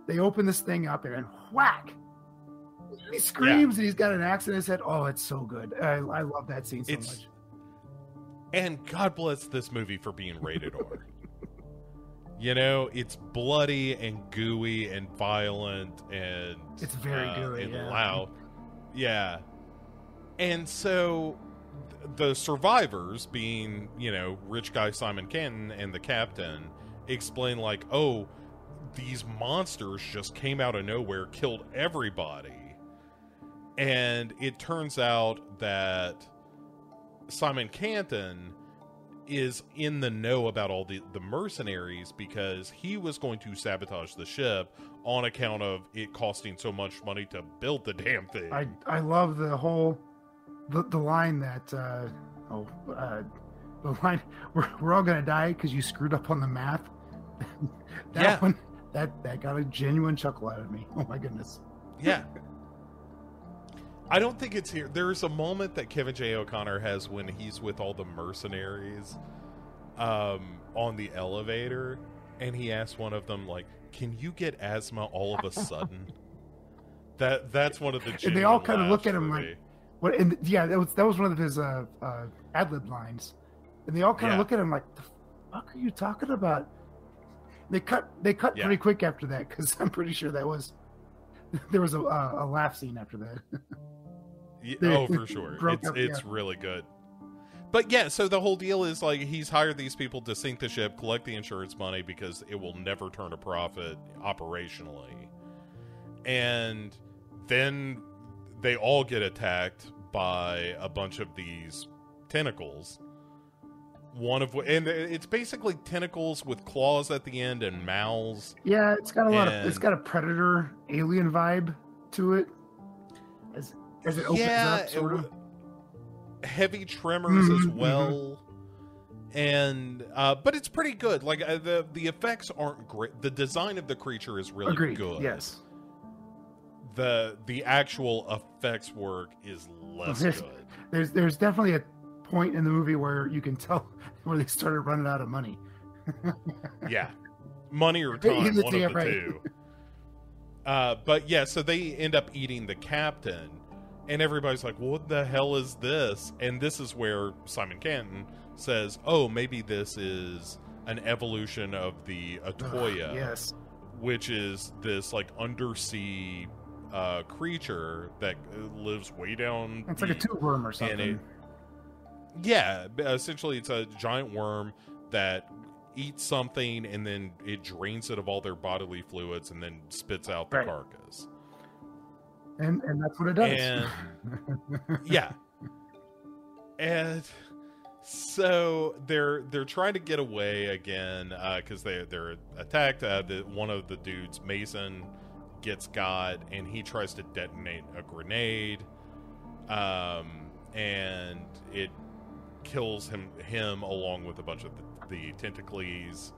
[SPEAKER 2] they open this thing up here and whack he screams and he's got an axe in his head oh it's so good i, I love that scene so
[SPEAKER 1] It's-
[SPEAKER 2] much
[SPEAKER 1] And God bless this movie for being rated R. you know, it's bloody and gooey and violent and
[SPEAKER 2] It's very
[SPEAKER 1] uh,
[SPEAKER 2] gooey,
[SPEAKER 1] and
[SPEAKER 2] yeah.
[SPEAKER 1] loud. Yeah. And so th- the survivors, being, you know, rich guy Simon Canton and the captain, explain like, oh, these monsters just came out of nowhere, killed everybody. And it turns out that Simon Canton is in the know about all the, the mercenaries because he was going to sabotage the ship on account of it costing so much money to build the damn thing.
[SPEAKER 2] I I love the whole the, the line that uh, oh uh, the line we're, we're all gonna die because you screwed up on the math. that
[SPEAKER 1] Yeah.
[SPEAKER 2] one that that got a genuine chuckle out of me. Oh my goodness.
[SPEAKER 1] Yeah. I don't think it's here. There's a moment that Kevin J. O'Connor has when he's with all the mercenaries um, on the elevator, and he asks one of them, like, "Can you get asthma all of a sudden?" that that's one of the.
[SPEAKER 2] And they all kinda look at him like-
[SPEAKER 1] me.
[SPEAKER 2] What and yeah, that was that was one of his uh, uh ad lib lines, and they all kind of
[SPEAKER 1] Yeah.
[SPEAKER 2] look at him like, "The fuck are you talking about?" They cut they cut
[SPEAKER 1] Yeah.
[SPEAKER 2] pretty quick after that because I'm pretty sure that was there was a uh, a laugh scene after that.
[SPEAKER 1] Yeah, oh, for sure. It's
[SPEAKER 2] up,
[SPEAKER 1] it's
[SPEAKER 2] yeah.
[SPEAKER 1] really good. But yeah, so the whole deal is like he's hired these people to sink the ship, collect the insurance money because it will never turn a profit operationally. And then they all get attacked by a bunch of these tentacles. One of and it's basically tentacles with claws at the end and mouths.
[SPEAKER 2] Yeah, it's got a lot of it's got a predator alien vibe to it. As as it opens
[SPEAKER 1] yeah,
[SPEAKER 2] up, sort of.
[SPEAKER 1] heavy tremors as
[SPEAKER 2] Mhm, mhm.
[SPEAKER 1] well. And uh, but it's pretty good. Like uh, the the effects aren't great. The design of the creature is really
[SPEAKER 2] Agreed.
[SPEAKER 1] good.
[SPEAKER 2] Yes.
[SPEAKER 1] The the actual effects work is less
[SPEAKER 2] Yes.
[SPEAKER 1] good.
[SPEAKER 2] There's there's definitely a point in the movie where you can tell where they started running out of money.
[SPEAKER 1] yeah money or time one of the
[SPEAKER 2] right.
[SPEAKER 1] two uh but yeah so they end up eating the captain and everybody's like what the hell is this and this is where simon canton says oh maybe this is an evolution of the Ottoia
[SPEAKER 2] Yes.
[SPEAKER 1] which is this like undersea uh creature that uh, lives way down
[SPEAKER 2] It's like a
[SPEAKER 1] deep.
[SPEAKER 2] tube worm or something.
[SPEAKER 1] it- yeah, essentially, it's a giant worm that eats something and then it drains it of all their bodily fluids and then spits out the
[SPEAKER 2] Right.
[SPEAKER 1] carcass.
[SPEAKER 2] And and that's what it does.
[SPEAKER 1] And yeah, and so they're they're trying to get away again because they they're attacked. Uh, the, one of the dudes, Mason, gets got and he tries to detonate a grenade, um, and it kills him him along with a bunch of the, the tentacles,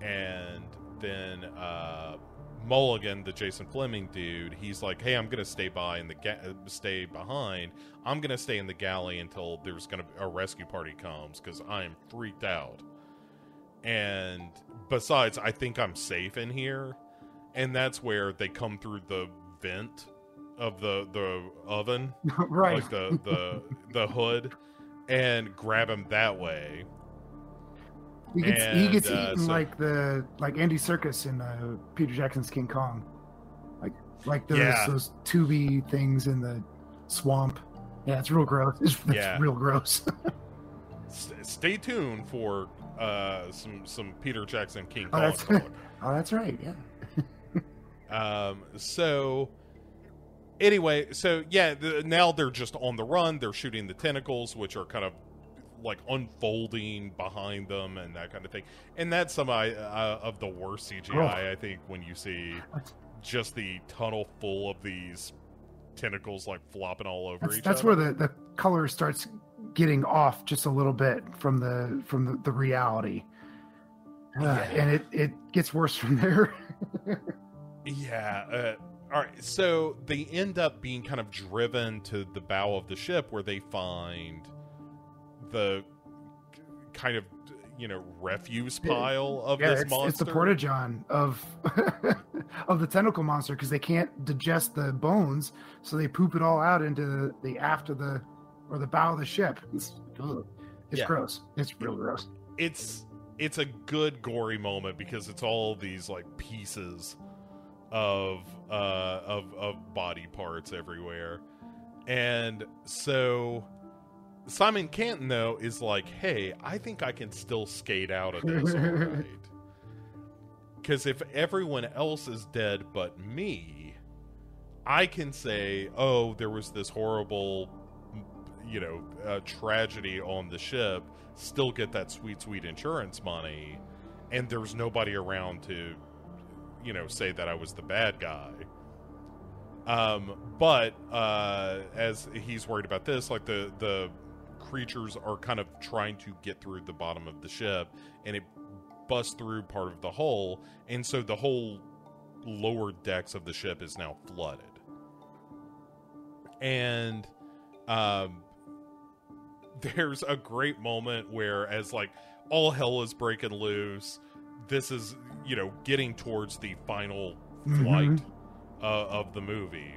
[SPEAKER 1] and then uh, Mulligan, the Jason Flemyng dude, he's like, "Hey, I'm gonna stay by in the ga- stay behind. I'm gonna stay in the galley until there's gonna a rescue party comes because I'm freaked out. And besides, I think I'm safe in here, and that's where they come through the vent of the the oven,
[SPEAKER 2] right.
[SPEAKER 1] like the the the hood, and grab him that way.
[SPEAKER 2] He gets he gets
[SPEAKER 1] uh,
[SPEAKER 2] eaten
[SPEAKER 1] so-
[SPEAKER 2] like the like Andy Serkis in uh, Peter Jackson's King Kong, like like those
[SPEAKER 1] Yeah.
[SPEAKER 2] those tubey things in the swamp. Yeah, it's real gross. It's, it's
[SPEAKER 1] Yeah.
[SPEAKER 2] real gross.
[SPEAKER 1] S- stay tuned for uh, some some Peter Jackson King
[SPEAKER 2] Oh,
[SPEAKER 1] Kong
[SPEAKER 2] that's- oh, that's right. Yeah.
[SPEAKER 1] Um, so anyway, so yeah, the, now they're just on the run. They're shooting the tentacles, which are kind of like unfolding behind them and that kind of thing. And that's some I- uh, of the worst CGI, I think, when you see just the tunnel full of these tentacles like flopping all over
[SPEAKER 2] That's,
[SPEAKER 1] each
[SPEAKER 2] that's
[SPEAKER 1] other.
[SPEAKER 2] where the, the color starts getting off just a little bit from the from the, the reality. Uh,
[SPEAKER 1] Yeah.
[SPEAKER 2] And it, it gets worse from there.
[SPEAKER 1] Yeah. Uh, all right. So they end up being kind of driven to the bow of the ship where they find the kind of you know refuse pile of
[SPEAKER 2] yeah,
[SPEAKER 1] this
[SPEAKER 2] it's,
[SPEAKER 1] monster.
[SPEAKER 2] it's the porta john of of the tentacle monster because they can't digest the bones, so they poop it all out into the, the aft of the or the bow of the ship. It's, ugh. it's
[SPEAKER 1] Yeah.
[SPEAKER 2] gross. It's real gross.
[SPEAKER 1] It's it's a good gory moment because it's all these like pieces of uh of of body parts everywhere. And so Simon Canton though is like, "Hey, I think I can still skate out of this right." Because if everyone else is dead but me, I can say, oh, there was this horrible, you know, uh, tragedy on the ship, still get that sweet, sweet insurance money, and there's nobody around to, you know, say that I was the bad guy. Um, but uh, as he's worried about this, like the the creatures are kind of trying to get through the bottom of the ship, and it busts through part of the hull, and so the whole lower decks of the ship is now flooded. And um, there's a great moment where, as like all hell is breaking loose, this is you know getting towards the final
[SPEAKER 2] Mhm.
[SPEAKER 1] flight uh, of the movie.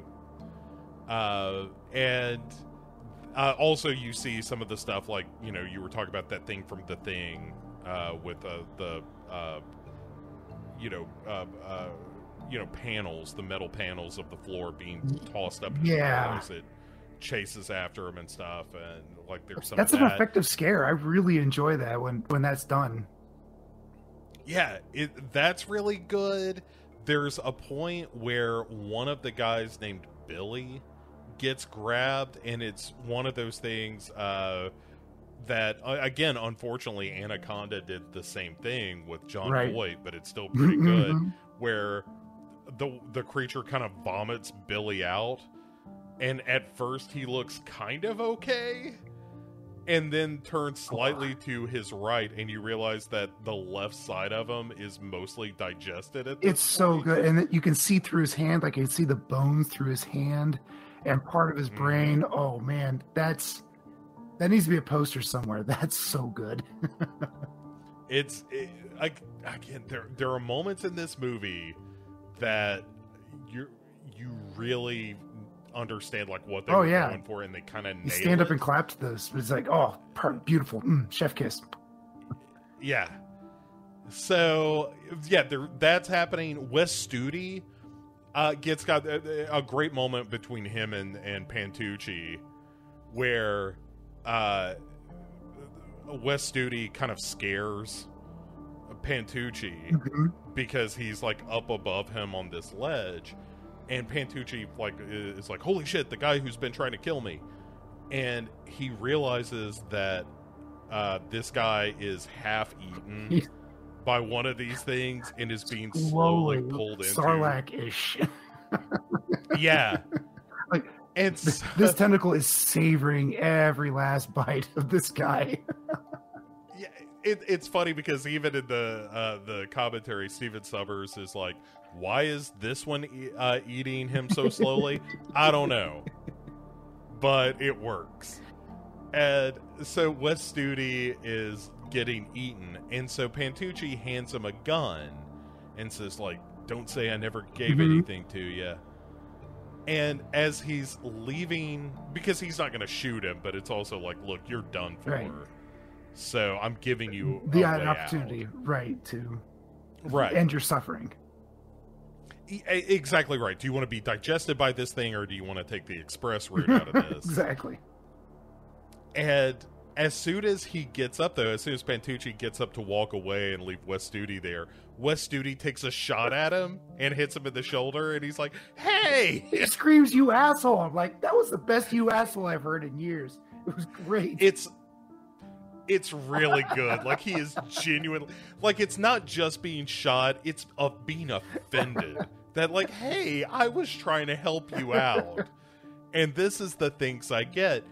[SPEAKER 1] Uh, and uh, also, you see some of the stuff like you know you were talking about that thing from the thing uh, with uh, the uh, you know uh, uh, you know panels, the metal panels of the floor being tossed up.
[SPEAKER 2] Yeah.
[SPEAKER 1] as it chases after him and stuff, and like there's some
[SPEAKER 2] That's an
[SPEAKER 1] that.
[SPEAKER 2] effective scare. I really enjoy that when when that's done.
[SPEAKER 1] Yeah, it that's really good. There's a point where one of the guys named Billy gets grabbed, and it's one of those things uh, that, uh, again, unfortunately, Anaconda did the same thing with Jon
[SPEAKER 2] Right.
[SPEAKER 1] Voight, but it's still pretty good.
[SPEAKER 2] Mhm.
[SPEAKER 1] Where the the creature kind of vomits Billy out, and at first he looks kind of okay, and then turns slightly to his right, and you realize that the left side of him is mostly digested. At
[SPEAKER 2] It's so good, and you can see through his hand. Like you can see the bones through his hand, and part of his
[SPEAKER 1] Mhm.
[SPEAKER 2] brain. Oh man, that's that needs to be a poster somewhere. That's so good.
[SPEAKER 1] It's it, I, again there there are moments in this movie that you you really understand like what they
[SPEAKER 2] Oh,
[SPEAKER 1] were
[SPEAKER 2] yeah.
[SPEAKER 1] going for, and they kind of
[SPEAKER 2] stand up and clap to this. It's like, oh, beautiful, mm, chef kiss.
[SPEAKER 1] Yeah. So yeah, there, that's happening. Wes Studi uh, gets got a, a great moment between him and and Pantucci, where uh, Wes Studi kind of scares Pantucci
[SPEAKER 2] Mhm.
[SPEAKER 1] because he's like up above him on this ledge and Pantucci like is like holy shit the guy who's been trying to kill me and he realizes that uh, this guy is half eaten by one of these things and is being slowly
[SPEAKER 2] Slowly,
[SPEAKER 1] pulled into
[SPEAKER 2] Sarlacc-ish.
[SPEAKER 1] yeah
[SPEAKER 2] Like,
[SPEAKER 1] and
[SPEAKER 2] this,
[SPEAKER 1] so-
[SPEAKER 2] this tentacle is savoring every last bite of this guy.
[SPEAKER 1] yeah, it, it's funny because even in the uh, the commentary, Stephen Sommers is like, "Why is this one e- uh, eating him so slowly?" I don't know, but it works. And so Wes Studi is getting eaten, and so Pantucci hands him a gun and says, "Like, don't say I never gave
[SPEAKER 2] Mhm.
[SPEAKER 1] anything to you." And as he's leaving, because he's not going to shoot him, but it's also like, look, you're done for.
[SPEAKER 2] Right.
[SPEAKER 1] So I'm giving you
[SPEAKER 2] the opportunity, right, to
[SPEAKER 1] right?
[SPEAKER 2] end your suffering.
[SPEAKER 1] Exactly right. Do you want to be digested by this thing, or do you want to take the express route out of this?
[SPEAKER 2] exactly.
[SPEAKER 1] And as soon as he gets up, though, as soon as Pantucci gets up to walk away and leave Wes Studi there, Wes Studi takes a shot at him and hits him in the shoulder, and he's like, "Hey!"
[SPEAKER 2] He screams, "You asshole!" I'm like, that was the best "you asshole" I've heard in years. It was great.
[SPEAKER 1] it's it's really good. Like he is genuinely like it's not just being shot, it's of being offended. that like, hey, I was trying to help you out. And this is the things I get.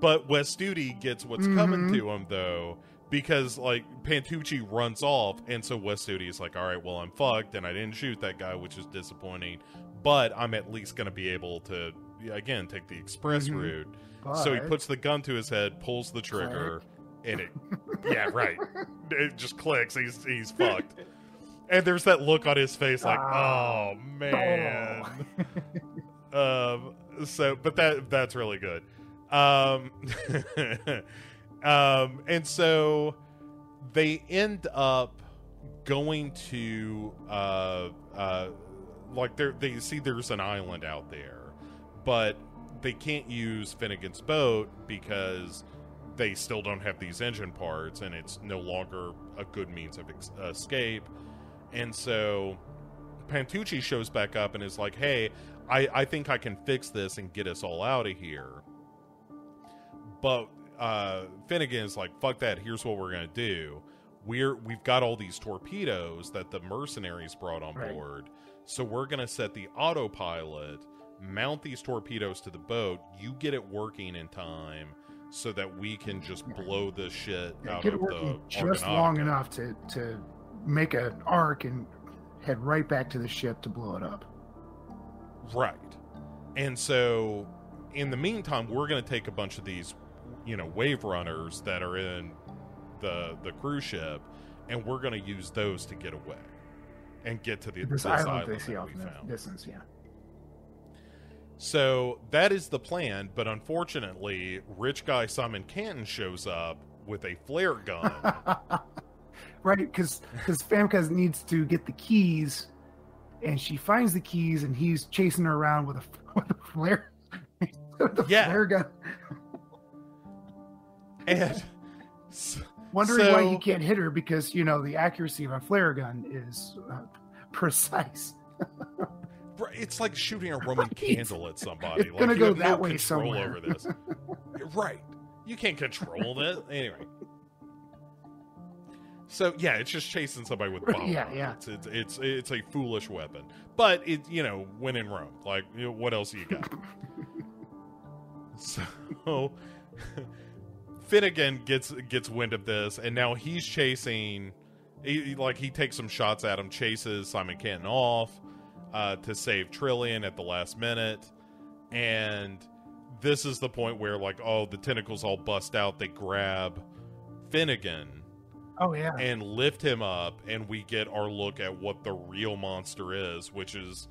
[SPEAKER 1] But Wes Studi gets what's coming
[SPEAKER 2] Mhm.
[SPEAKER 1] to him though, because like Pantucci runs off, and so Wes Studi is like, All right, well I'm fucked and I didn't shoot that guy, which is disappointing. But I'm at least gonna be able to again take the express
[SPEAKER 2] Mhm.
[SPEAKER 1] route. So he puts the gun to his head, pulls the trigger, and it yeah, right. It just clicks. He's he's fucked. And there's that look on his face like,
[SPEAKER 2] Ah.
[SPEAKER 1] "Oh man." um so but that that's really good. Um um and so they end up going to uh uh like they they see there's an island out there, but they can't use Finnegan's boat because they still don't have these engine parts and it's no longer a good means of ex- escape. And so Pantucci shows back up and is like, "Hey, I I think I can fix this and get us all out of here." But uh, Finnegan is like, "Fuck that! Here's what we're gonna do. We're we've got all these torpedoes that the mercenaries brought on
[SPEAKER 2] Right.
[SPEAKER 1] board, so we're gonna set the autopilot, mount these torpedoes to the boat. You get it working in time." So that we can just blow this shit
[SPEAKER 2] Yeah,
[SPEAKER 1] out
[SPEAKER 2] get
[SPEAKER 1] of
[SPEAKER 2] it
[SPEAKER 1] the
[SPEAKER 2] just long enough to to make an arc and head right back to the ship to blow it up.
[SPEAKER 1] Right. And so in the meantime, we're going to take a bunch of these, you know, wave runners that are in the the cruise ship and we're going to use those to get away and get to the
[SPEAKER 2] This,
[SPEAKER 1] this,
[SPEAKER 2] island,
[SPEAKER 1] island
[SPEAKER 2] they see
[SPEAKER 1] that
[SPEAKER 2] off
[SPEAKER 1] we
[SPEAKER 2] in the
[SPEAKER 1] found.
[SPEAKER 2] distance, yeah.
[SPEAKER 1] So that is the plan, but unfortunately, rich guy Simon Canton shows up with a flare gun.
[SPEAKER 2] right, because because Famke needs to get the keys, and she finds the keys, and he's chasing her around with a with a flare, with a
[SPEAKER 1] Yeah.
[SPEAKER 2] flare gun,
[SPEAKER 1] and s-
[SPEAKER 2] wondering why
[SPEAKER 1] So-
[SPEAKER 2] he can't hit her because you know the accuracy of a flare gun is uh, precise.
[SPEAKER 1] it's like shooting a Roman
[SPEAKER 2] Right.
[SPEAKER 1] candle at somebody.
[SPEAKER 2] It's
[SPEAKER 1] like,
[SPEAKER 2] gonna
[SPEAKER 1] you
[SPEAKER 2] go
[SPEAKER 1] have no
[SPEAKER 2] that way somewhere.
[SPEAKER 1] over this. right. You can't control it. Anyway. So yeah, it's just chasing somebody with
[SPEAKER 2] Right,
[SPEAKER 1] bomb.
[SPEAKER 2] yeah, yeah.
[SPEAKER 1] It's, it's it's it's a foolish weapon, but it you know when in Rome, like you know, what else you got? so Finnegan gets gets wind of this, and now he's chasing. He, like he takes some shots at him, chases Simon Canton off uh, to save Trillian at the last minute, and this is the point where like oh the tentacles all bust out. They grab Finnegan
[SPEAKER 2] Oh yeah,
[SPEAKER 1] and lift him up, and we get our look at what the real monster is, which is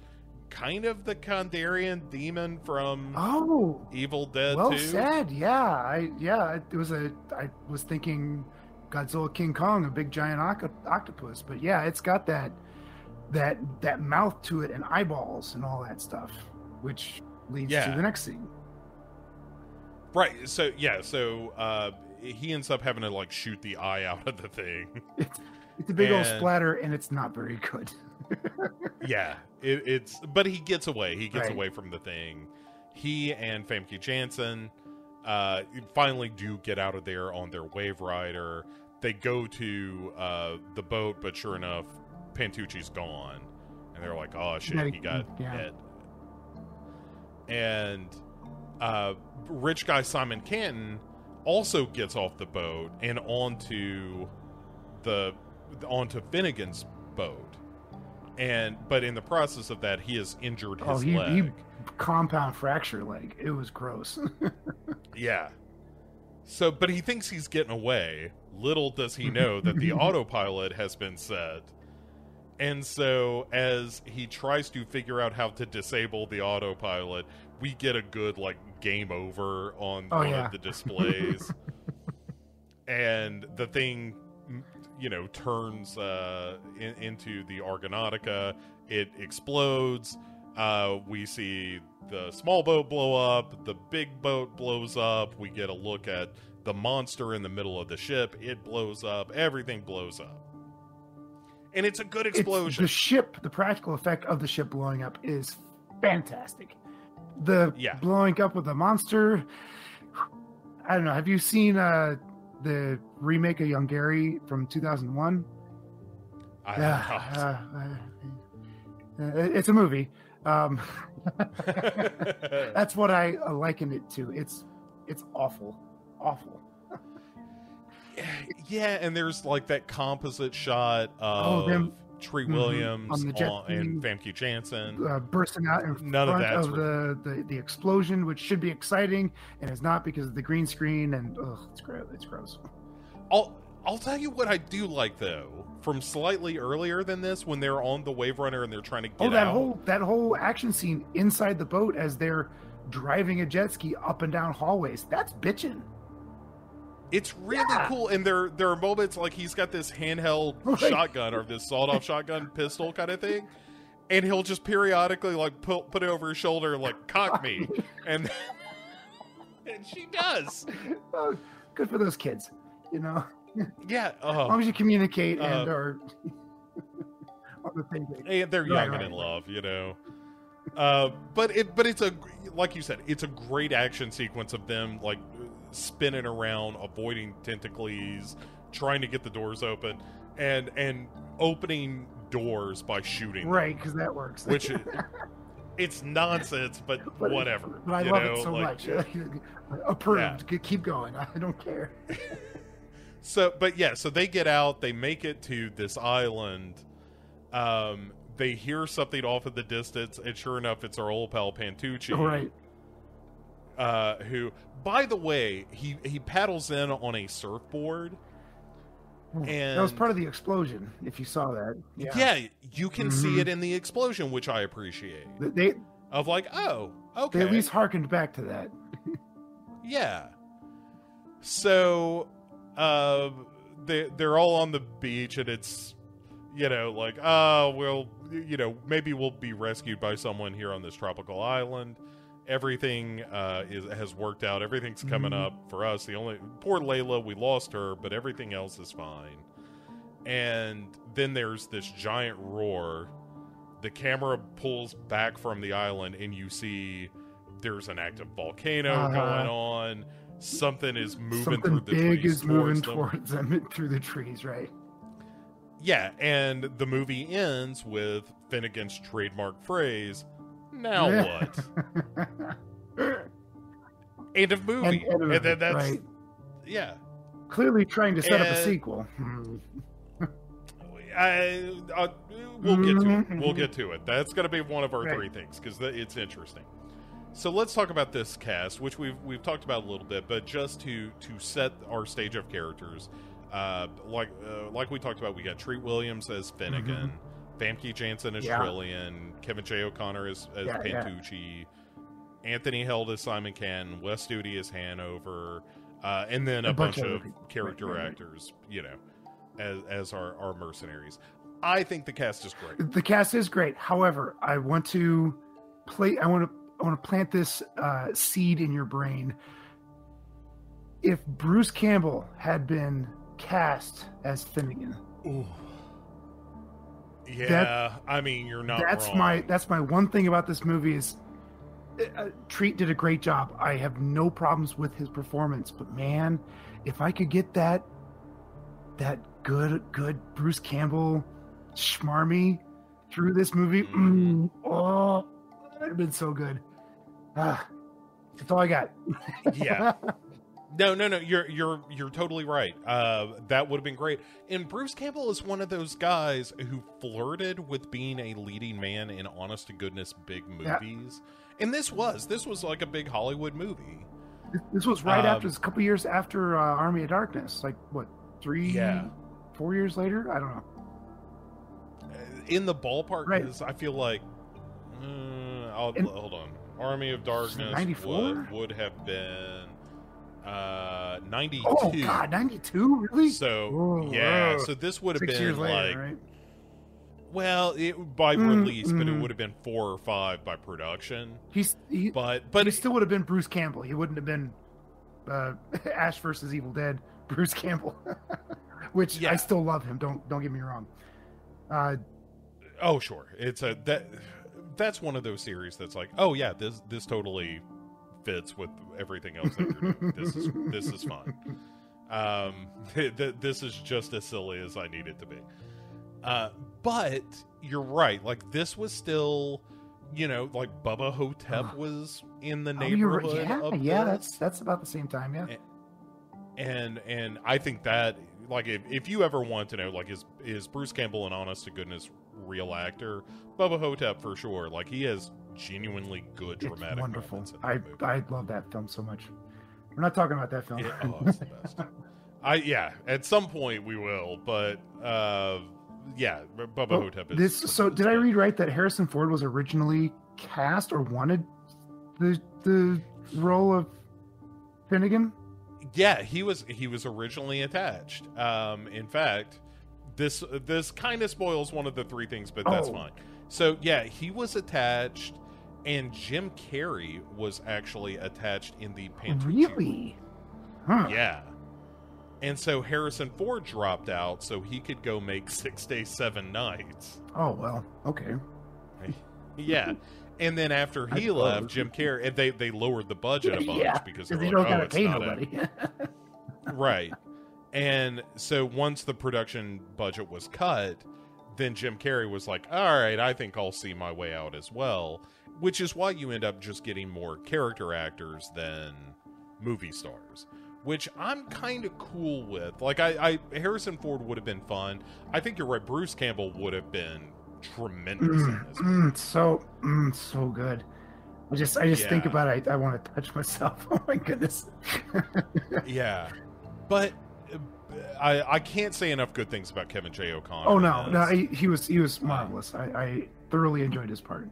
[SPEAKER 1] kind of the Kandarian demon from
[SPEAKER 2] oh
[SPEAKER 1] Evil Dead
[SPEAKER 2] well
[SPEAKER 1] 2.
[SPEAKER 2] said. Yeah, I yeah it was a I was thinking Godzilla King Kong, a big giant oc- octopus, but yeah, it's got that that that mouth to it and eyeballs and all that stuff, which leads
[SPEAKER 1] Yeah.
[SPEAKER 2] to the next scene.
[SPEAKER 1] Right. So yeah. So uh, he ends up having to like shoot the eye out of the thing.
[SPEAKER 2] It's it's a big old splatter, and it's not very good.
[SPEAKER 1] Yeah. It, it's but he gets away. He gets
[SPEAKER 2] Right.
[SPEAKER 1] away from the thing. He and Famke Janssen uh, finally do get out of there on their wave rider. They go to uh, the boat, but sure enough, Pantucci's gone, and they're like, "Oh shit, he got
[SPEAKER 2] yeah.
[SPEAKER 1] hit." And uh, rich guy Simon Canton also gets off the boat and onto the onto Finnegan's boat. And but in the process of that, he has injured oh, his
[SPEAKER 2] Oh, he-
[SPEAKER 1] leg.
[SPEAKER 2] he- Compound fracture leg. It was gross.
[SPEAKER 1] Yeah. So, but he thinks he's getting away. Little does he know that the autopilot has been set. And so, as he tries to figure out how to disable the autopilot, we get a good, like, game over on
[SPEAKER 2] Oh,
[SPEAKER 1] one
[SPEAKER 2] yeah.
[SPEAKER 1] of the displays. and the thing, you know, turns uh, in, into the Argonautica. It explodes. Uh, we see the small boat blow up, the big boat blows up. We get a look at the monster in the middle of the ship. It blows up. Everything blows up. And it's a good
[SPEAKER 2] It's-
[SPEAKER 1] explosion.
[SPEAKER 2] the ship, the practical effect of the ship blowing up is fantastic. The
[SPEAKER 1] Yeah.
[SPEAKER 2] blowing up with the monster. I don't know. Have you seen uh, the remake of Yonggary from 2001?
[SPEAKER 1] I
[SPEAKER 2] Yeah, uh, uh, it's a movie. Um, that's what I liken it to. It's it's awful, awful.
[SPEAKER 1] yeah, and there's like that composite shot of
[SPEAKER 2] Oh, them-
[SPEAKER 1] Tree
[SPEAKER 2] Mhm,
[SPEAKER 1] Williams
[SPEAKER 2] on the jet
[SPEAKER 1] on- and. Famke Janssen.
[SPEAKER 2] uh, bursting out in
[SPEAKER 1] None of
[SPEAKER 2] front
[SPEAKER 1] that's
[SPEAKER 2] of, the, the the explosion, which should be exciting and is not because of the green screen and ugh, it's gross. It's gross.
[SPEAKER 1] I'll I'll tell you what I do like though. From slightly earlier than this, when they're on the Wave Runner and they're trying to oh, get
[SPEAKER 2] Oh, that
[SPEAKER 1] out.
[SPEAKER 2] whole that whole action scene inside the boat as they're driving a jet ski up and down hallways. That's bitching
[SPEAKER 1] It's really
[SPEAKER 2] Yeah.
[SPEAKER 1] cool, and there there are moments like he's got this handheld
[SPEAKER 2] Right.
[SPEAKER 1] shotgun or this sawed off shotgun pistol kind of thing, and he'll just periodically like put put it over his shoulder, like cock me, and and she does.
[SPEAKER 2] Oh, good for those kids. You know,
[SPEAKER 1] Yeah.
[SPEAKER 2] as
[SPEAKER 1] Oh,
[SPEAKER 2] long as you communicate and
[SPEAKER 1] Uh,
[SPEAKER 2] or on the same page.
[SPEAKER 1] and they're
[SPEAKER 2] Right,
[SPEAKER 1] young
[SPEAKER 2] right,
[SPEAKER 1] and in love, you know. Uh, but it, but it's a like you said, it's a great action sequence of them like spinning around, avoiding tentacles, trying to get the doors open, and and opening doors by shooting.
[SPEAKER 2] Right, because that works.
[SPEAKER 1] which is- it's nonsense, but,
[SPEAKER 2] But-
[SPEAKER 1] whatever.
[SPEAKER 2] but I love
[SPEAKER 1] know,
[SPEAKER 2] it so
[SPEAKER 1] like-
[SPEAKER 2] much. Approved. Ke- Keep going. I don't care.
[SPEAKER 1] So, but yeah, so they get out, they make it to this island. Um, they hear something off in the distance, and sure enough, it's our old pal Pantucci.
[SPEAKER 2] Right.
[SPEAKER 1] Uh, who, by the way, he he paddles in on a surfboard.
[SPEAKER 2] And that was part of the explosion. If you saw that.
[SPEAKER 1] Yeah, you can see
[SPEAKER 2] Mhm.
[SPEAKER 1] it in the explosion, which I appreciate.
[SPEAKER 2] They
[SPEAKER 1] Of like, oh, okay,
[SPEAKER 2] they at least harkened back to that.
[SPEAKER 1] Yeah. So, uh, they they're all on the beach, and it's, you know, like, oh, well, you know, maybe we'll be rescued by someone here on this tropical island. Everything uh, is has worked out. Everything's coming
[SPEAKER 2] Mhm.
[SPEAKER 1] up for us. The only poor Layla, we lost her, but everything else is fine. And then there's this giant roar. The camera pulls back from the island, and you see there's an active volcano
[SPEAKER 2] Uh-huh.
[SPEAKER 1] going on. Something is moving
[SPEAKER 2] Something
[SPEAKER 1] through the
[SPEAKER 2] big
[SPEAKER 1] trees
[SPEAKER 2] is moving
[SPEAKER 1] towards them.
[SPEAKER 2] towards them through the trees. Right.
[SPEAKER 1] Yeah, and the movie ends with Finnegan's trademark phrase, "Now
[SPEAKER 2] Yeah.
[SPEAKER 1] what?" End of movie.
[SPEAKER 2] and, and,
[SPEAKER 1] And then that's
[SPEAKER 2] right.
[SPEAKER 1] yeah.
[SPEAKER 2] Clearly trying to set up a sequel.
[SPEAKER 1] I, I, we'll get to it. We'll mm-hmm. get to it. That's going to be one of our
[SPEAKER 2] Right.
[SPEAKER 1] three things because it's interesting. So let's talk about this cast, which we've we've talked about a little bit, but just to to set our stage of characters, uh, like uh, like we talked about, we got Treat Williams as Finnegan, Famke Janssen as
[SPEAKER 2] Mm-hmm. Yeah.
[SPEAKER 1] Trillian, Kevin J O'Connor as, as
[SPEAKER 2] Yeah, yeah.
[SPEAKER 1] Pantucci, Anthony Heald as Simon Canton, Wes Studi as Hanover, uh, and then a,
[SPEAKER 2] A bunch
[SPEAKER 1] bunch,
[SPEAKER 2] of
[SPEAKER 1] of character
[SPEAKER 2] Right, right, right.
[SPEAKER 1] actors, you know, as as our our mercenaries. I think the cast is great.
[SPEAKER 2] The cast is great. However, I want to play. I want to. I want to plant this uh, seed in your brain. If Bruce Campbell had been cast as Finnegan,
[SPEAKER 1] Ooh. Yeah, I mean you're not.
[SPEAKER 2] that's
[SPEAKER 1] wrong.
[SPEAKER 2] my that's my one thing about this movie is uh, Treat did a great job. I have no problems with his performance, but man, if I could get that that good good Bruce Campbell schmarmy through this movie,
[SPEAKER 1] Mhm.
[SPEAKER 2] mm, oh, that'd have been so good. Ah, that's all I got.
[SPEAKER 1] Yeah. No, no, no. You're you're you're totally right. Uh, that would have been great. And Bruce Campbell is one of those guys who flirted with being a leading man in honest to goodness big
[SPEAKER 2] Yeah.
[SPEAKER 1] movies. And this was this was like a big Hollywood movie.
[SPEAKER 2] This was right
[SPEAKER 1] Um,
[SPEAKER 2] after, a couple years after uh, Army of Darkness. Like what, three,
[SPEAKER 1] Yeah.
[SPEAKER 2] four years later? I don't know.
[SPEAKER 1] In the ballpark,
[SPEAKER 2] Right.
[SPEAKER 1] I feel like. Uh, I'll,
[SPEAKER 2] And-
[SPEAKER 1] hold on. Army of Darkness
[SPEAKER 2] 94?
[SPEAKER 1] would, would have been uh, 92.
[SPEAKER 2] Oh God, ninety two, really?
[SPEAKER 1] So
[SPEAKER 2] Whoa,
[SPEAKER 1] yeah,
[SPEAKER 2] whoa.
[SPEAKER 1] so this would have
[SPEAKER 2] Six
[SPEAKER 1] been
[SPEAKER 2] later,
[SPEAKER 1] like
[SPEAKER 2] right?
[SPEAKER 1] well, it, by
[SPEAKER 2] Mm,
[SPEAKER 1] release, but it
[SPEAKER 2] mm.
[SPEAKER 1] would have been four or five by production.
[SPEAKER 2] He's he,
[SPEAKER 1] But
[SPEAKER 2] but
[SPEAKER 1] but
[SPEAKER 2] he still would have been Bruce Campbell. He wouldn't have been uh, Ash versus Evil Dead, Bruce Campbell, which
[SPEAKER 1] Yeah.
[SPEAKER 2] I still love him. Don't don't get me wrong. Uh,
[SPEAKER 1] oh sure, it's a that that's one of those series that's like oh yeah this this totally fits with everything else that you're doing. this is this is fun. Um, th- th- this is just as silly as I need it to be. Uh, but you're right. Like this was still, you know, like Bubba Ho-Tep
[SPEAKER 2] Oh.
[SPEAKER 1] was in the
[SPEAKER 2] oh,
[SPEAKER 1] neighborhood.
[SPEAKER 2] yeah,
[SPEAKER 1] of
[SPEAKER 2] yeah,
[SPEAKER 1] this.
[SPEAKER 2] that's that's about the same time. Yeah,
[SPEAKER 1] and and I think that like if, if you ever want to know like is is Bruce Campbell an honest to goodness real actor? Bubba Ho-Tep for sure. Like he has genuinely good dramatic. it's wonderful.
[SPEAKER 2] I. I love that film so much. We're not talking about that film.
[SPEAKER 1] It- oh, it's the best. I yeah, at some point we will, but uh yeah, Bubba
[SPEAKER 2] Well,
[SPEAKER 1] Hotep is
[SPEAKER 2] this so did I read right that Harrison Ford was originally cast or wanted the the role of Finnegan?
[SPEAKER 1] Yeah, he was he was originally attached. Um, in fact, this uh, this kind of spoils one of the three things, but that's
[SPEAKER 2] Oh.
[SPEAKER 1] fine. So yeah, he was attached, and Jim Carrey was actually attached in the Pantucci.
[SPEAKER 2] Really? Huh.
[SPEAKER 1] Yeah, And so Harrison Ford dropped out so he could go make Six Days, Seven Nights.
[SPEAKER 2] Oh well, okay.
[SPEAKER 1] Yeah. And then after he left. Jim Carrey, and they, they lowered the budget a bunch
[SPEAKER 2] yeah,
[SPEAKER 1] because they were
[SPEAKER 2] don't
[SPEAKER 1] oh,
[SPEAKER 2] gotta
[SPEAKER 1] it's
[SPEAKER 2] pay
[SPEAKER 1] not a-
[SPEAKER 2] nobody.
[SPEAKER 1] right. And so once the production budget was cut, then Jim Carrey was like, all right, I think I'll see my way out as well, which is why you end up just getting more character actors than movie stars, which I'm kind of cool with. Like, I, I Harrison Ford would have been fun. I think you're right. Bruce Campbell would have been tremendous in
[SPEAKER 2] Mm,
[SPEAKER 1] this.
[SPEAKER 2] mm, so mm, so good. I just I just think about it. I, I want to touch myself. Oh my goodness.
[SPEAKER 1] Yeah, but I I can't say enough good things about Kevin J. O'Connor.
[SPEAKER 2] oh no, no, he, he was he was marvelous. I, I thoroughly enjoyed his part.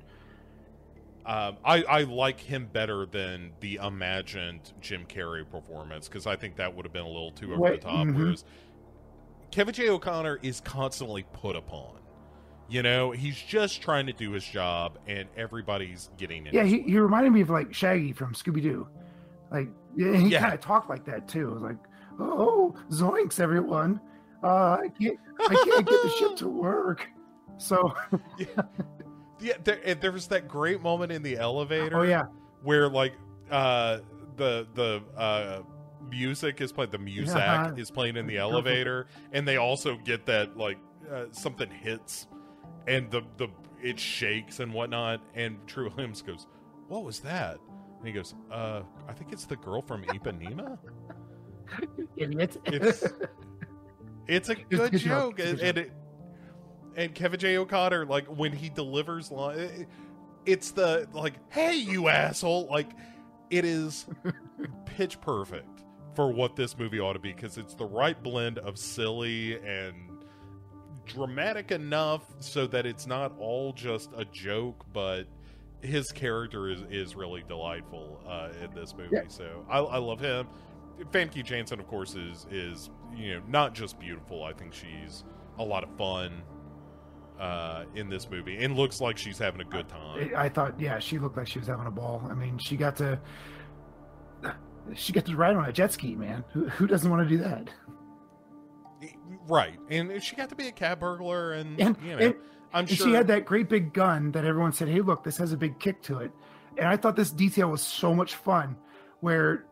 [SPEAKER 1] Um, I I like him better than the imagined Jim Carrey performance because I think that would have been a little too over
[SPEAKER 2] Wait,
[SPEAKER 1] the top.
[SPEAKER 2] mhm.
[SPEAKER 1] Whereas Kevin J. O'Connor is constantly put upon. You know, he's just trying to do his job, and everybody's getting in.
[SPEAKER 2] Yeah, he, he reminded me of like Shaggy from Scooby Doo. Like yeah, he
[SPEAKER 1] Yeah.
[SPEAKER 2] kind of talked like that too. Like, oh, zoinks, everyone. Uh, I can't I can't get the ship to work. So
[SPEAKER 1] yeah. There, there was that great moment in the elevator.
[SPEAKER 2] oh yeah,
[SPEAKER 1] where like uh the the uh music is playing the music
[SPEAKER 2] Yeah.
[SPEAKER 1] is playing in the elevator and they also get that like uh, something hits and the the it shakes and whatnot and Trillian goes what was that and he goes uh I think it's the girl from Ipanema
[SPEAKER 2] idiot.
[SPEAKER 1] It's- it's a good
[SPEAKER 2] good
[SPEAKER 1] joke
[SPEAKER 2] joke.
[SPEAKER 1] And,
[SPEAKER 2] good
[SPEAKER 1] and it and Kevin J O'Connor like when he delivers line it's the like hey you asshole like it is pitch perfect for what this movie ought to be because it's the right blend of silly and dramatic enough so that it's not all just a joke but his character is, is really delightful uh, in this movie
[SPEAKER 2] Yeah.
[SPEAKER 1] so I, I love him Famke Janssen of course is is you know not just beautiful I think she's a lot of fun uh, in this movie and looks like she's having a good time
[SPEAKER 2] I thought, yeah, she looked like she was having a ball. I mean, she got to she got to ride on a jet ski, man. Who who doesn't want to do that?
[SPEAKER 1] Right, and she got to be a cat burglar, and,
[SPEAKER 2] And-
[SPEAKER 1] you know,
[SPEAKER 2] and-
[SPEAKER 1] I'm
[SPEAKER 2] And
[SPEAKER 1] sure.
[SPEAKER 2] she had that great big gun that everyone said, "Hey, look, this has a big kick to it." And I thought this detail was so much fun, where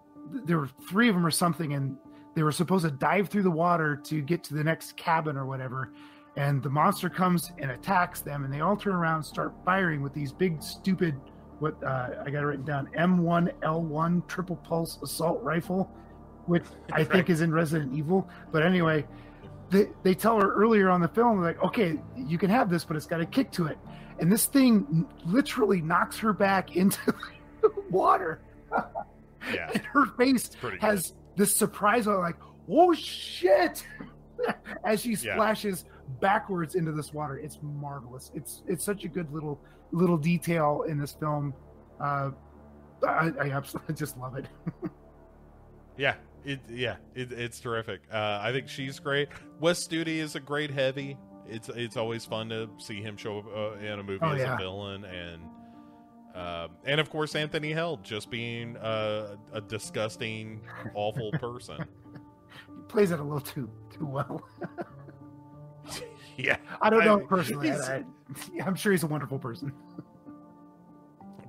[SPEAKER 2] there were three of them or something, and they were supposed to dive through the water to get to the next cabin or whatever. And the monster comes and attacks them, and they all turn around, and start firing with these big, stupid, what uh, I got it written down, M1L1 triple pulse assault rifle, which I think
[SPEAKER 1] Right.
[SPEAKER 2] is in Resident Evil. But anyway, they, they tell her earlier on the film, like, okay, you can have this, but it's got a kick to it. And this thing literally knocks her back into the water.
[SPEAKER 1] yeah,
[SPEAKER 2] And her face
[SPEAKER 1] pretty good.
[SPEAKER 2] has this surprise on, like, oh shit, as she
[SPEAKER 1] Yeah.
[SPEAKER 2] splashes backwards into this water. It's marvelous. It's it's such a good little little detail in this film. Uh, I, I absolutely just love it.
[SPEAKER 1] yeah, it, yeah, it, it's terrific. Uh, I think she's great. Wes Studi is a great heavy. It's it's always fun to see him show up uh, in a movie
[SPEAKER 2] Oh,
[SPEAKER 1] as
[SPEAKER 2] yeah.
[SPEAKER 1] a villain, and um, and of course Anthony Heald just being uh, a disgusting, awful person.
[SPEAKER 2] He plays it a little too too well.
[SPEAKER 1] yeah,
[SPEAKER 2] I don't know
[SPEAKER 1] I-
[SPEAKER 2] personally. I, I'm sure he's a wonderful person.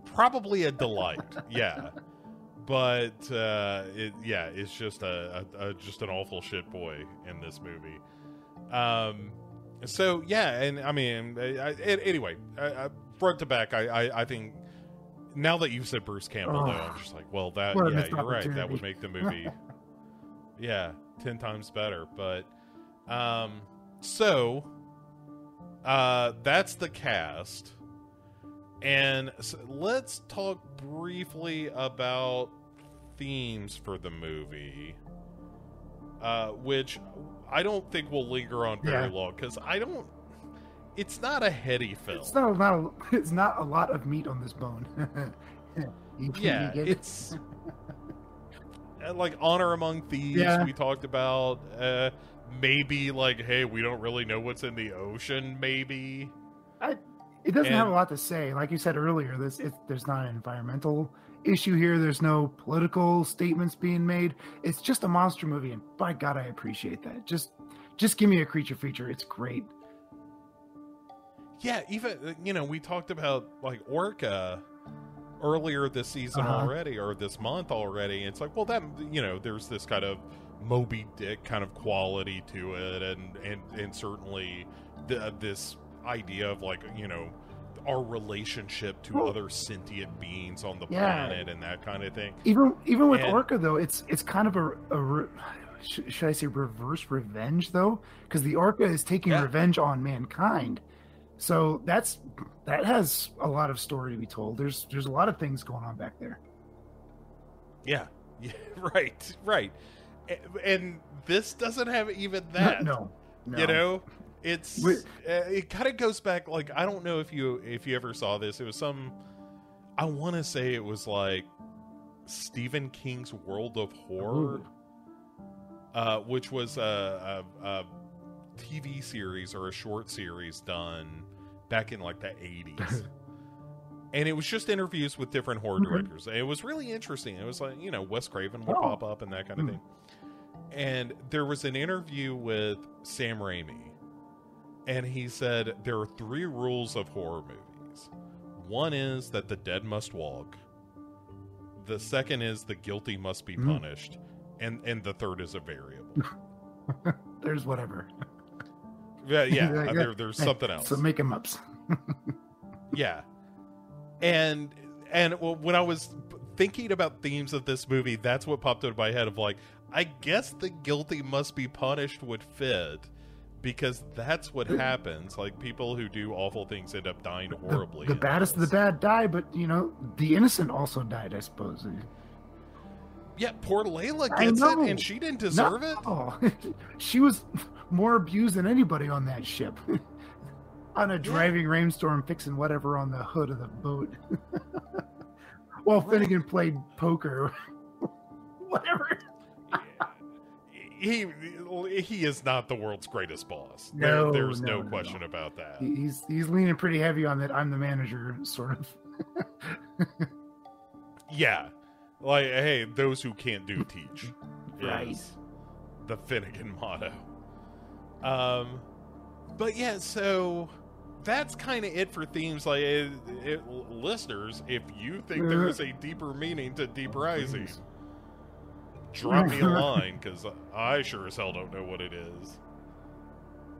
[SPEAKER 1] probably a delight yeah but uh it, yeah it's just a, a, a just an awful shit boy in this movie um so yeah and i mean I, anyway I, I, front to back I, I i think now that you've said bruce campbell though i'm just like well that yeah you're right that would make the movie yeah 10 times better but um so uh that's the cast and so let's talk briefly about themes for the movie, uh, which I don't think will linger on very
[SPEAKER 2] Yeah.
[SPEAKER 1] long because I don't. It's not a heady film.
[SPEAKER 2] It's not not a, it's not a lot of meat on this bone.
[SPEAKER 1] Yeah,
[SPEAKER 2] it?
[SPEAKER 1] it's uh, like Honor Among Thieves.
[SPEAKER 2] Yeah.
[SPEAKER 1] We talked about uh, maybe like, hey, we don't really know what's in the ocean. Maybe
[SPEAKER 2] it doesn't have a lot to say. Like you said earlier, this it, there's not an environmental issue here. There's no political statements being made. It's just a monster movie, and by God, I appreciate that. Just just give me a creature feature. It's great.
[SPEAKER 1] Yeah, even uh, you know, we talked about like Orca earlier this season
[SPEAKER 2] Uh-huh.
[SPEAKER 1] already or this month already. It's like, well that you know, there's this kind of Moby Dick kind of quality to it and and and certainly the, this idea of like, you know, our relationship to other sentient beings on the
[SPEAKER 2] Yeah.
[SPEAKER 1] planet and that kind of thing.
[SPEAKER 2] Even even with
[SPEAKER 1] And-
[SPEAKER 2] Orca though, it's it's kind of a, a re- should I say reverse revenge though? Because the Orca is taking
[SPEAKER 1] Yeah.
[SPEAKER 2] revenge on mankind. So that's that has a lot of story to be told. There's there's a lot of things going on back there.
[SPEAKER 1] Yeah. Yeah, right. Right. And this doesn't have even that.
[SPEAKER 2] no, no.
[SPEAKER 1] you know it's
[SPEAKER 2] Wait.
[SPEAKER 1] uh, it kind of goes back like i don't know if you if you ever saw this it was some i want to say it was like stephen king's world of horror
[SPEAKER 2] Ooh.
[SPEAKER 1] uh which was a, a, a tv series or a short series done back in like the 80s and it was just interviews with different horror
[SPEAKER 2] Mhm.
[SPEAKER 1] directors and it was really interesting it was like you know wes craven would
[SPEAKER 2] Oh.
[SPEAKER 1] pop up and that kind of
[SPEAKER 2] Hmm.
[SPEAKER 1] thing and there was an interview with Sam Raimi, and he said there are three rules of horror movies. One is that the dead must walk. The second is the guilty must be
[SPEAKER 2] Mm.
[SPEAKER 1] punished, and and the third is a variable.
[SPEAKER 2] There's whatever.
[SPEAKER 1] Yeah, yeah.
[SPEAKER 2] Yeah,
[SPEAKER 1] uh. There, there's something else.
[SPEAKER 2] So make them ups.
[SPEAKER 1] Yeah, and and when I was thinking about themes of this movie, that's what popped into my head of like, I guess the guilty must be punished would fit because that's what happens. Like people who do awful things end up dying horribly.
[SPEAKER 2] the
[SPEAKER 1] in
[SPEAKER 2] baddest of the bad die, but you know the innocent also died. I suppose.
[SPEAKER 1] Yeah, poor Layla gets it, and she didn't deserve it.
[SPEAKER 2] Oh, she was more abused than anybody on that ship. on a driving rainstorm, fixing whatever on the hood of the boat. While Finnegan played poker. whatever.
[SPEAKER 1] He he is not the world's greatest boss.
[SPEAKER 2] No,
[SPEAKER 1] there, there's
[SPEAKER 2] no,
[SPEAKER 1] no,
[SPEAKER 2] no,
[SPEAKER 1] question
[SPEAKER 2] no.
[SPEAKER 1] about that.
[SPEAKER 2] He's he's leaning pretty heavy on that. I'm the manager, sort of.
[SPEAKER 1] Yeah. Like, hey, those who can't do teach.
[SPEAKER 2] Right.
[SPEAKER 1] The Finnegan motto. Um, but yeah, so that's kind of it for themes. Like, it, it, listeners, if you think there is a deeper meaning to Deep Rising, drop me a line because I sure as hell don't know what it is.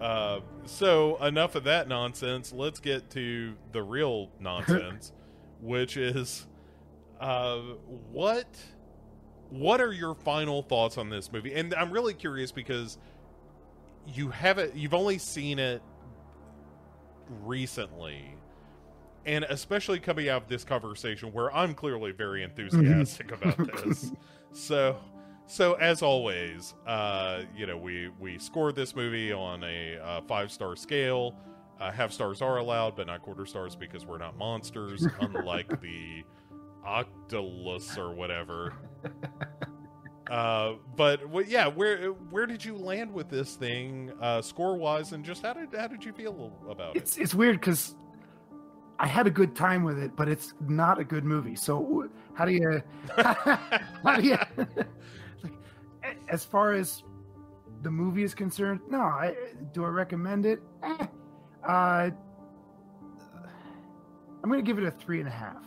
[SPEAKER 1] Uh, so enough of that nonsense. Let's get to the real nonsense, which is, uh, what, what are your final thoughts on this movie? And I'm really curious because you haven't, you've only seen it recently, and especially coming out of this conversation where I'm clearly very enthusiastic about this. So, so as always, uh, you know, we we scored this movie on a uh, five star scale. Uh, half stars are allowed, but not quarter stars because we're not monsters, unlike the Octalus or whatever. Uh, but well, yeah, where where did you land with this thing, uh, score wise, and just how did how did you feel about it?
[SPEAKER 2] It's it's weird because I had a good time with it, but it's not a good movie. So how do you how do you like, as far as the movie is concerned? No, I do I recommend it? Eh. Uh, I'm gonna give it a three and a half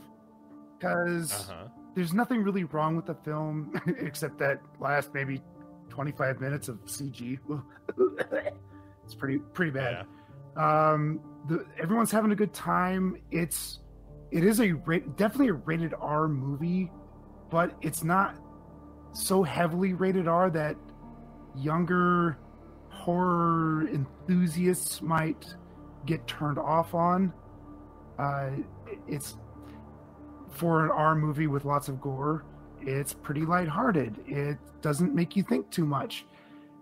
[SPEAKER 2] because
[SPEAKER 1] Uh-huh.
[SPEAKER 2] There's nothing really wrong with the film except that last maybe 25 minutes of CG. it's pretty pretty bad
[SPEAKER 1] Yeah.
[SPEAKER 2] um the everyone's having a good time it's it is a definitely a rated r movie but it's not so heavily rated r that younger horror enthusiasts might get turned off on uh it's for an r movie with lots of gore it's pretty lighthearted. It doesn't make you think too much.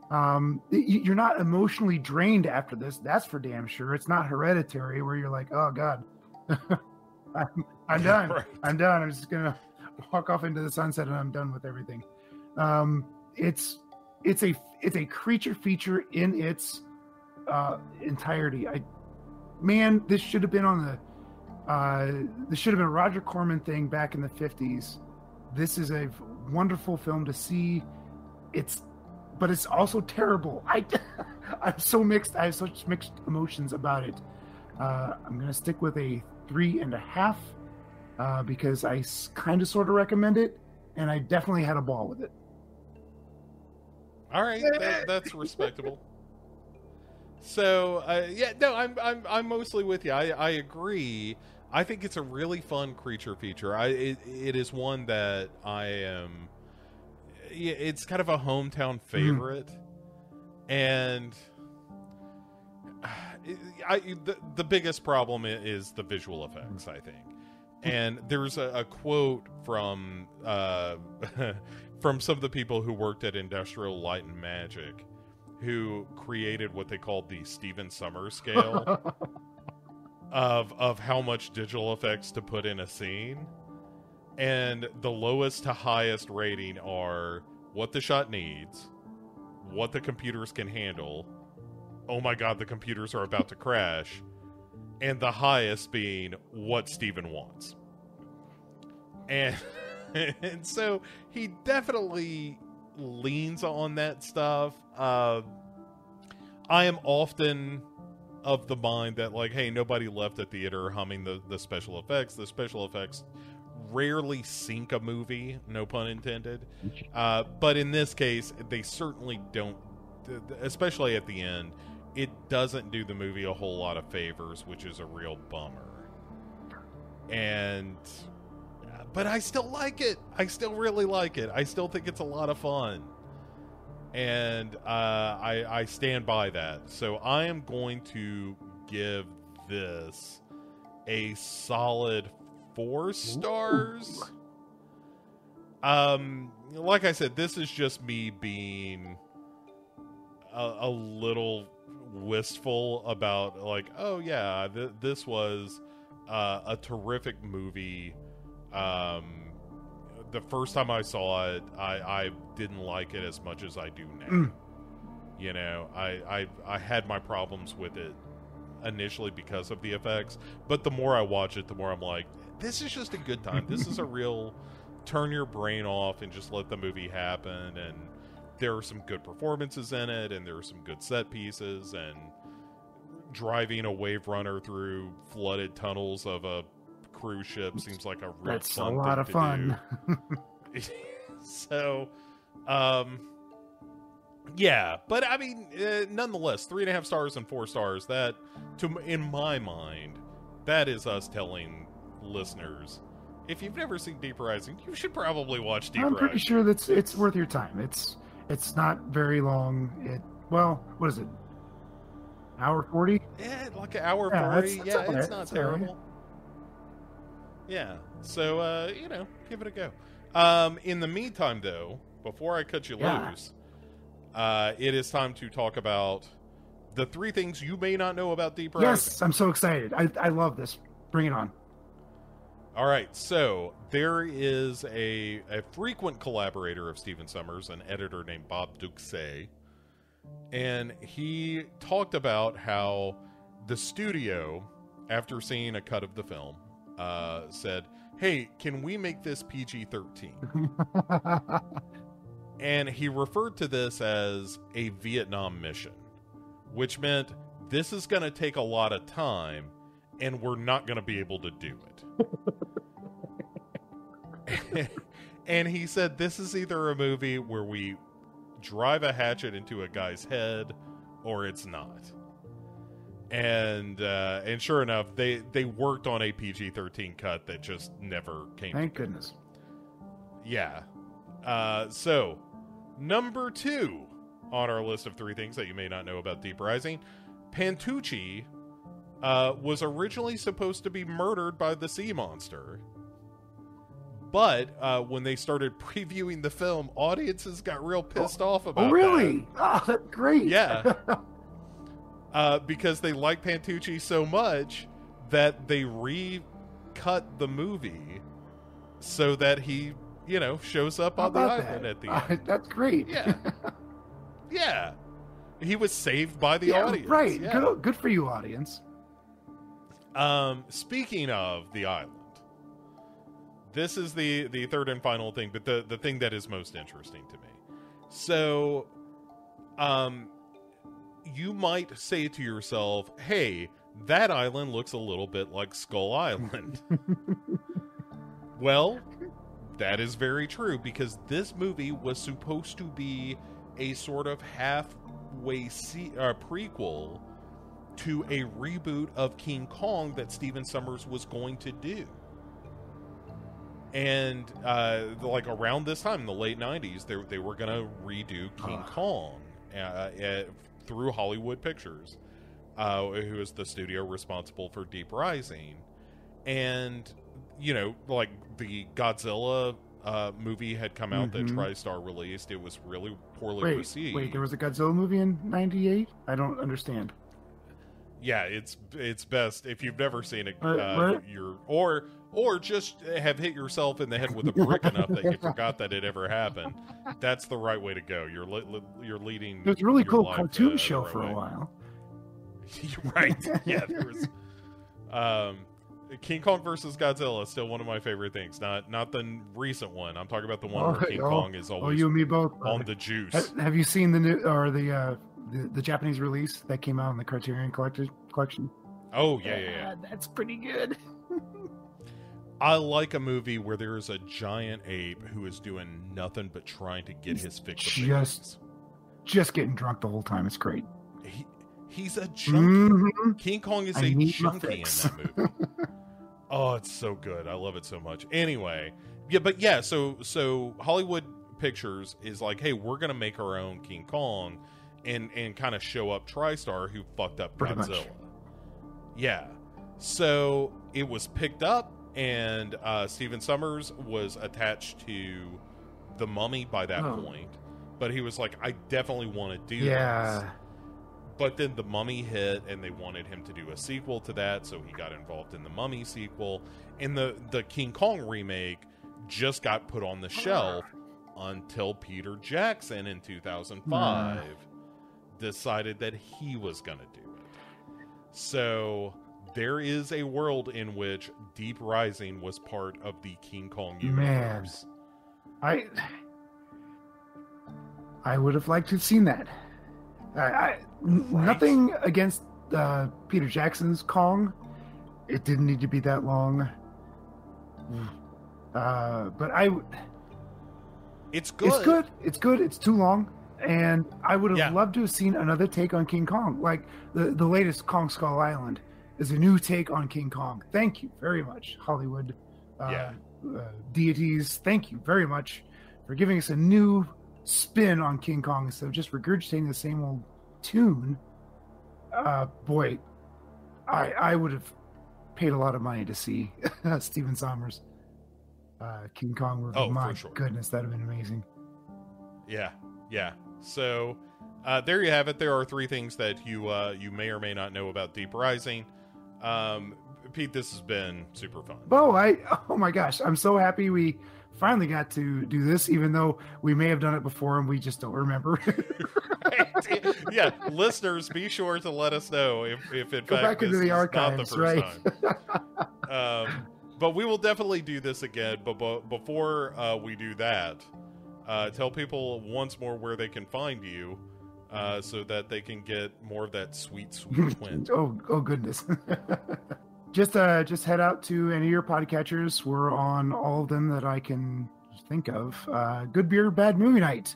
[SPEAKER 2] Um you're not emotionally drained after this that's for damn sure. It's not hereditary where you're like oh god. I'm, I'm done.
[SPEAKER 1] Right.
[SPEAKER 2] i'm done. I'm just gonna walk off into the sunset and i'm done with everything. Um it's it's a it's a creature feature in its uh entirety. I man, this should have been on the. Uh, this should have been a Roger Corman thing back in the fifties. This is a wonderful film to see. It's, but it's also terrible. I, I'm so mixed. I have such mixed emotions about it. Uh, I'm gonna stick with a three and a half uh, because I kind of sort of recommend it, and I definitely had a ball with it.
[SPEAKER 1] All right, that, that's respectable. So uh, yeah, no, I'm I'm I'm mostly with you. I I agree. I think it's a really fun creature feature. I it, it is one that I am. yeah, It's kind of a hometown favorite, and I the, the biggest problem is the visual effects. I think, and there's a, a quote from uh, from some of the people who worked at Industrial Light and Magic, who created what they called the Stephen Sommers scale of of how much digital effects to put in a scene, and the lowest to highest rating are what the shot needs, what the computers can handle. Oh my god, the computers are about to crash. And the highest being what Stephen wants. And and so he definitely leans on that stuff. Uh, I am often of the mind that like, hey, nobody left the theater humming the the special effects. The special effects rarely sink a movie, no pun intended. Uh, but in this case, they certainly don't, especially at the end. It doesn't do the movie a whole lot of favors, which is a real bummer. And but I still like it. I still really like it. I still think it's a lot of fun. And uh, I, I stand by that. So I am going to give this a solid four stars. Um, like I said, this is just me being a, a little wistful about, like, oh yeah, th- this was uh, a terrific movie. Um, the first time I saw it, I, I didn't like it as much as I do now.
[SPEAKER 2] Mm.
[SPEAKER 1] You know, I, I I had my problems with it initially because of the effects, but the more I watch it, the more I'm like, this is just a good time. this is a real turn your brain off and just let the movie happen. And there are some good performances in it, and there are some good set pieces, and driving a wave runner through flooded tunnels of a cruise ship seems like a real
[SPEAKER 2] That's a lot of fun.
[SPEAKER 1] so, um, yeah, but I mean, uh, nonetheless, three and a half stars and four stars. That, to in my mind, that is us telling listeners, if you've never seen Deep Rising, you should probably watch Deep
[SPEAKER 2] I'm pretty
[SPEAKER 1] Rising.
[SPEAKER 2] sure that's it's worth your time. It's it's not very long. It well, what is it? Hour forty?
[SPEAKER 1] Yeah, like an hour
[SPEAKER 2] Yeah,
[SPEAKER 1] forty.
[SPEAKER 2] that's- that's
[SPEAKER 1] yeah,
[SPEAKER 2] all right,
[SPEAKER 1] it's not
[SPEAKER 2] that's all right.
[SPEAKER 1] Yeah, so uh, you know, give it a go. Um, in the meantime, though, before I cut you
[SPEAKER 2] Yeah.
[SPEAKER 1] loose, uh, it is time to talk about the three things you may not know about Deep Rising.
[SPEAKER 2] Yes, I'm so excited. I I love this. Bring it on.
[SPEAKER 1] All right, so there is a a frequent collaborator of Stephen Sommers, an editor named Bob Ducsay, and he talked about how the studio, after seeing a cut of the film, uh, said, "Hey, can we make this PG-13?" and he referred to this as a Vietnam mission, which meant this is going to take a lot of time, and we're not going to be able to do it. and he said this is either a movie where we drive a hatchet into a guy's head or it's not and uh and sure enough they they worked on a pg-13 cut that just never came
[SPEAKER 2] Thank goodness.
[SPEAKER 1] yeah uh so number two on our list of three things that you may not know about deep rising pantucci uh, was originally supposed to be murdered by the sea monster but uh, when they started previewing the film audiences got real pissed off about
[SPEAKER 2] Oh
[SPEAKER 1] that.
[SPEAKER 2] really? Oh, that's great.
[SPEAKER 1] Yeah. uh, because they like Pantucci so much that they recut the movie so that he, you know, shows up
[SPEAKER 2] How
[SPEAKER 1] on the island
[SPEAKER 2] that?
[SPEAKER 1] at the
[SPEAKER 2] Uh,
[SPEAKER 1] end.
[SPEAKER 2] that's great.
[SPEAKER 1] Yeah. yeah. He was saved by the
[SPEAKER 2] Yeah,
[SPEAKER 1] audience.
[SPEAKER 2] Right.
[SPEAKER 1] Yeah.
[SPEAKER 2] Good, good for you, audience.
[SPEAKER 1] Um, speaking of the island, this is the the third and final thing, but the the thing that is most interesting to me. So, um, you might say to yourself, "Hey, that island looks a little bit like Skull Island." well, that is very true because this movie was supposed to be a sort of halfway se- uh, prequel to a reboot of King Kong that Stephen Sommers was going to do. And uh, like around this time in the late '90s, they they were going to redo King
[SPEAKER 2] Ah.
[SPEAKER 1] Kong uh, uh, through Hollywood Pictures, uh, who is the studio responsible for Deep Rising, and you know, like the Godzilla uh, movie had come out
[SPEAKER 2] Mhm.
[SPEAKER 1] that TriStar released. It was really poorly
[SPEAKER 2] Wait,
[SPEAKER 1] received.
[SPEAKER 2] wait, there was a Godzilla movie in '98. I don't understand.
[SPEAKER 1] yeah, it's it's best if you've never seen it.
[SPEAKER 2] What-
[SPEAKER 1] Uh, you're or or just have hit yourself in the head with a brick enough that you forgot that it ever happened. That's the right way to go. You're li- li- you're leading.
[SPEAKER 2] It was a really cool cartoon
[SPEAKER 1] uh,
[SPEAKER 2] show
[SPEAKER 1] right
[SPEAKER 2] for
[SPEAKER 1] way.
[SPEAKER 2] a while.
[SPEAKER 1] You're right. Yeah, there was. Um, King Kong versus Godzilla is still one of my favorite things. Not not the recent one. I'm talking about the one where
[SPEAKER 2] Oh,
[SPEAKER 1] King
[SPEAKER 2] oh,
[SPEAKER 1] Kong is
[SPEAKER 2] Oh,
[SPEAKER 1] always
[SPEAKER 2] you and me both.
[SPEAKER 1] on the juice.
[SPEAKER 2] Ha- Have you seen the new or the uh, the, the Japanese release that came out in the Criterion collected collection?
[SPEAKER 1] Oh yeah, yeah, yeah.
[SPEAKER 2] that's pretty good.
[SPEAKER 1] I like a movie where there is a giant ape who is doing nothing but trying to get his fix
[SPEAKER 2] Just- Just getting drunk the whole time. It's great.
[SPEAKER 1] He, he's a junkie.
[SPEAKER 2] Mhm.
[SPEAKER 1] King Kong is
[SPEAKER 2] I
[SPEAKER 1] a junkie in that movie. oh, it's so good. I love it so much. Anyway, yeah, but yeah, so so Hollywood Pictures is like, hey, we're gonna make our own King Kong, and and kind of show up TriStar who fucked up
[SPEAKER 2] Pretty
[SPEAKER 1] Godzilla.
[SPEAKER 2] much.
[SPEAKER 1] Yeah, so it was picked up, and uh, Stephen Sommers was attached to the Mummy by that
[SPEAKER 2] Oh.
[SPEAKER 1] point. But he was like, I definitely want to do this
[SPEAKER 2] Yeah.
[SPEAKER 1] but then the mummy hit and they wanted him to do a sequel to that so he got involved in the mummy sequel and the the king kong remake just got put on the shelf until peter jackson in 2005 decided that he was going to do it so there is a world in which deep rising was part of the king kong
[SPEAKER 2] Man.
[SPEAKER 1] universe
[SPEAKER 2] I I would have liked to have seen that. I, I
[SPEAKER 1] Right.
[SPEAKER 2] nothing against uh, Peter Jackson's Kong. It didn't need to be that long. Uh, but I
[SPEAKER 1] it's good
[SPEAKER 2] it's good. It's good. It's too long. And I would have
[SPEAKER 1] Yeah.
[SPEAKER 2] loved to have seen another take on King Kong. Like the, the latest Kong Skull Island is a new take on King Kong. Thank you very much, Hollywood uh,
[SPEAKER 1] Yeah.
[SPEAKER 2] uh, deities. Thank you very much for giving us a new spin on King Kong instead of just regurgitating the same old tune. Uh, boy, I I would have paid a lot of money to see Stephen Sommers uh, King Kong movie.
[SPEAKER 1] Oh, for
[SPEAKER 2] My
[SPEAKER 1] sure.
[SPEAKER 2] goodness, that'd have been amazing.
[SPEAKER 1] Yeah, yeah. So uh, there you have it. There are three things that you uh, you may or may not know about Deep Rising. Um, Pete, this has been super fun.
[SPEAKER 2] Bo, I oh my gosh, I'm so happy we finally got to do this, even though we may have done it before and we just don't remember.
[SPEAKER 1] yeah, listeners, be sure to let us know if, if in
[SPEAKER 2] Go
[SPEAKER 1] fact
[SPEAKER 2] back into the archives,
[SPEAKER 1] not the
[SPEAKER 2] right?
[SPEAKER 1] first time. Um, but we will definitely do this again. But, but before uh, we do that, uh, tell people once more where they can find you, uh, so that they can get more of that sweet, sweet Quint.
[SPEAKER 2] oh, oh goodness. just uh just head out to any of your podcatchers. We're on all of them that I can think of. Uh Good Beer, Bad Movie Night,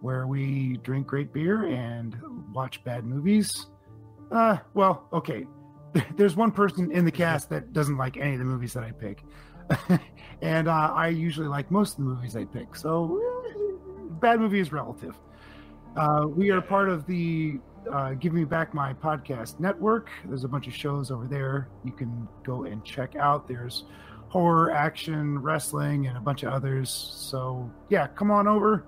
[SPEAKER 2] where we drink great beer and watch bad movies. Uh well, okay. There's one person in the cast that doesn't like any of the movies that I pick. and uh, I usually like most of the movies I pick. So eh, bad movie is relative. Uh, we are part of the uh, Give Me Back My Podcast Network. There's a bunch of shows over there you can go and check out. There's horror, action, wrestling, and a bunch of others. So, yeah, come on over.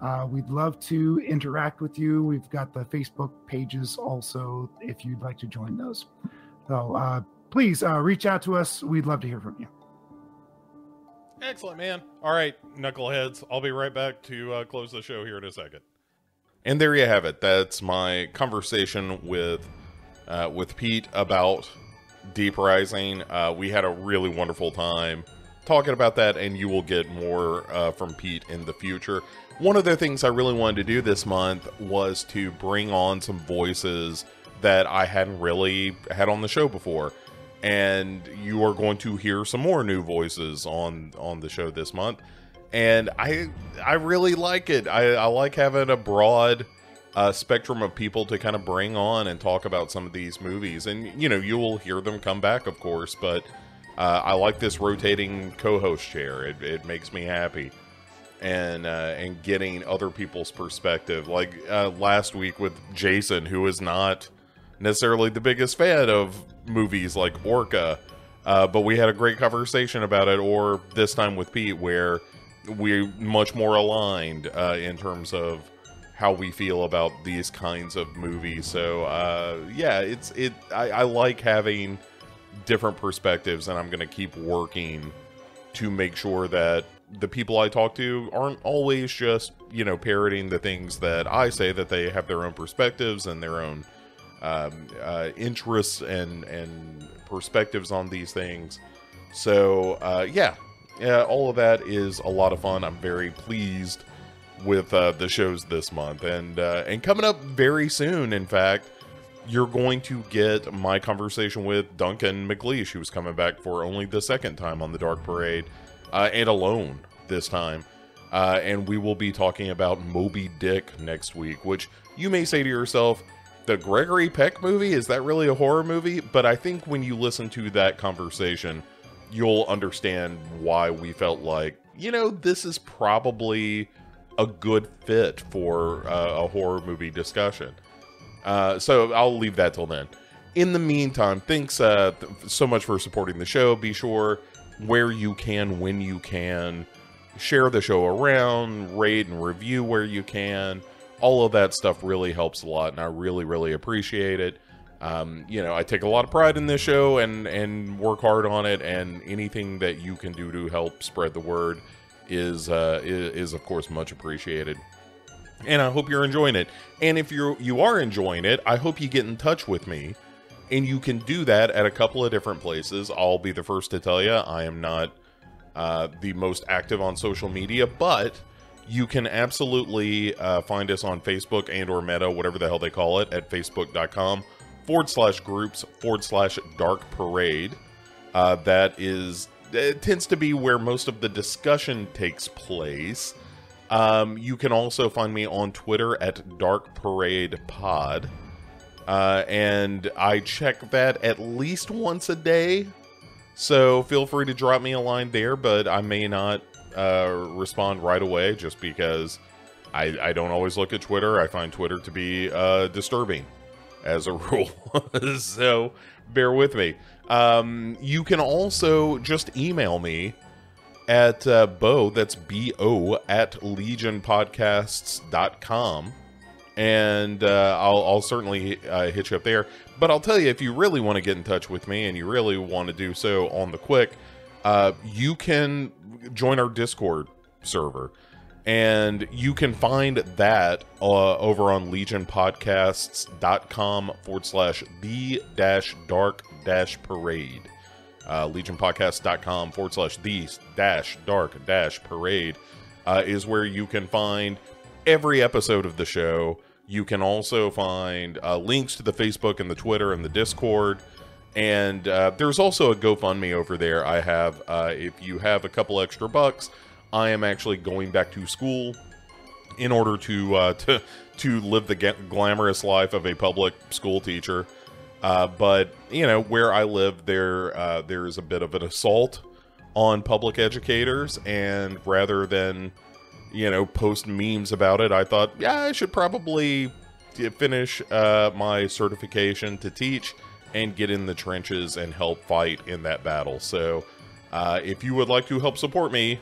[SPEAKER 2] Uh, we'd love to interact with you. We've got the Facebook pages also if you'd like to join those. So, uh, please uh, reach out to us. We'd love to hear from you.
[SPEAKER 1] Excellent, man. All right, knuckleheads. I'll be right back to uh, close the show here in a second. And there you have it. That's my conversation with uh, with Pete about Deep Rising. Uh, we had a really wonderful time talking about that, and you will get more uh, from Pete in the future. One of the things I really wanted to do this month was to bring on some voices that I hadn't really had on the show before. And you are going to hear some more new voices on on the show this month. And I I really like it. I, I like having a broad uh, spectrum of people to kind of bring on and talk about some of these movies. And you know, you will hear them come back, of course, but uh, I like this rotating co-host chair. It, it makes me happy, and uh, and getting other people's perspective. Like uh, last week with Jason, who is not necessarily the biggest fan of movies like Orca, uh, but we had a great conversation about it. Or this time with Pete, where we much more aligned uh, in terms of how we feel about these kinds of movies. So uh, yeah, it's it. I, I like having different perspectives, and I'm going to keep working to make sure that the people I talk to aren't always just, you know, parroting the things that I say, that they have their own perspectives and their own um, uh, interests and, and perspectives on these things. So, uh, yeah, yeah, all of that is a lot of fun. I'm very pleased with uh, the shows this month, and uh, and coming up very soon. In fact, you're going to get my conversation with Duncan McLeish, who's coming back for only the second time on the Dark Parade, uh, and alone this time. Uh, and we will be talking about Moby Dick next week, which you may say to yourself, the Gregory Peck movie, is that really a horror movie? But I think when you listen to that conversation, you'll understand why we felt like, you know, this is probably a good fit for uh, a horror movie discussion. Uh, so I'll leave that till then. In the meantime, thanks uh, th- so much for supporting the show. Be sure where you can, when you can, share the show around, rate and review where you can. All of that stuff really helps a lot, and I really, really appreciate it. Um, you know, I take a lot of pride in this show and and work hard on it, and anything that you can do to help spread the word is uh, is, is of course much appreciated and I hope you're enjoying it. And if you're you are enjoying it, I hope you get in touch with me. And you can do that at a couple of different places. I'll be the first to tell you I am not uh, the most active on social media, but you can absolutely uh, find us on Facebook and or Meta, whatever the hell they call it, at facebook.com forward slash groups forward slash dark parade. Uh, that is it tends to be where most of the discussion takes place. Um, you can also find me on Twitter at Dark Parade Pod. Uh, and I check that at least once a day. So feel free to drop me a line there, but I may not uh, respond right away just because I, I, don't always look at Twitter. I find Twitter to be uh, disturbing as a rule. so bear with me. Um, you can also just email me at uh, Bo, that's B O, at legionpodcasts.com. And uh, I'll, I'll certainly uh, hit you up there. But I'll tell you, if you really want to get in touch with me and you really want to do so on the quick, uh, you can join our Discord server. And you can find that uh, over on legionpodcasts.com forward slash the dash dark dash parade uh, legionpodcast.com forward slash the dash dark dash parade uh, is where you can find every episode of the show. You can also find uh, links to the Facebook and the Twitter and the Discord. And uh, there's also a GoFundMe over there. I have, uh, if you have a couple extra bucks, I am actually going back to school in order to uh, to to live the glamorous life of a public school teacher. Uh, but you know, where I live, there uh, there is a bit of an assault on public educators, and rather than you know post memes about it, I thought, yeah, I should probably finish uh, my certification to teach and get in the trenches and help fight in that battle. So, uh, if you would like to help support me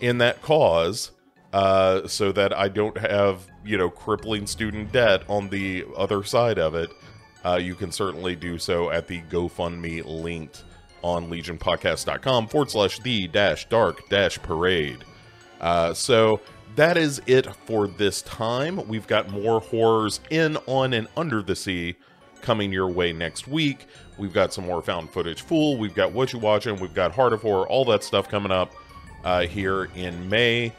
[SPEAKER 1] in that cause, uh, so that I don't have you know crippling student debt on the other side of it uh, you can certainly do so at the GoFundMe linked on legionpodcast.com forward slash the dash dark dash parade. Uh, so that is it for this time. We've got more horrors in, on, and under the sea coming your way next week. We've got some more found footage fool. We've got what you watching. We've got Heart of Horror. All that stuff coming up uh, here in May.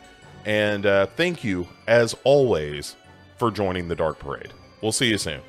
[SPEAKER 1] And uh, thank you, as always, for joining the Dark Parade. We'll see you soon.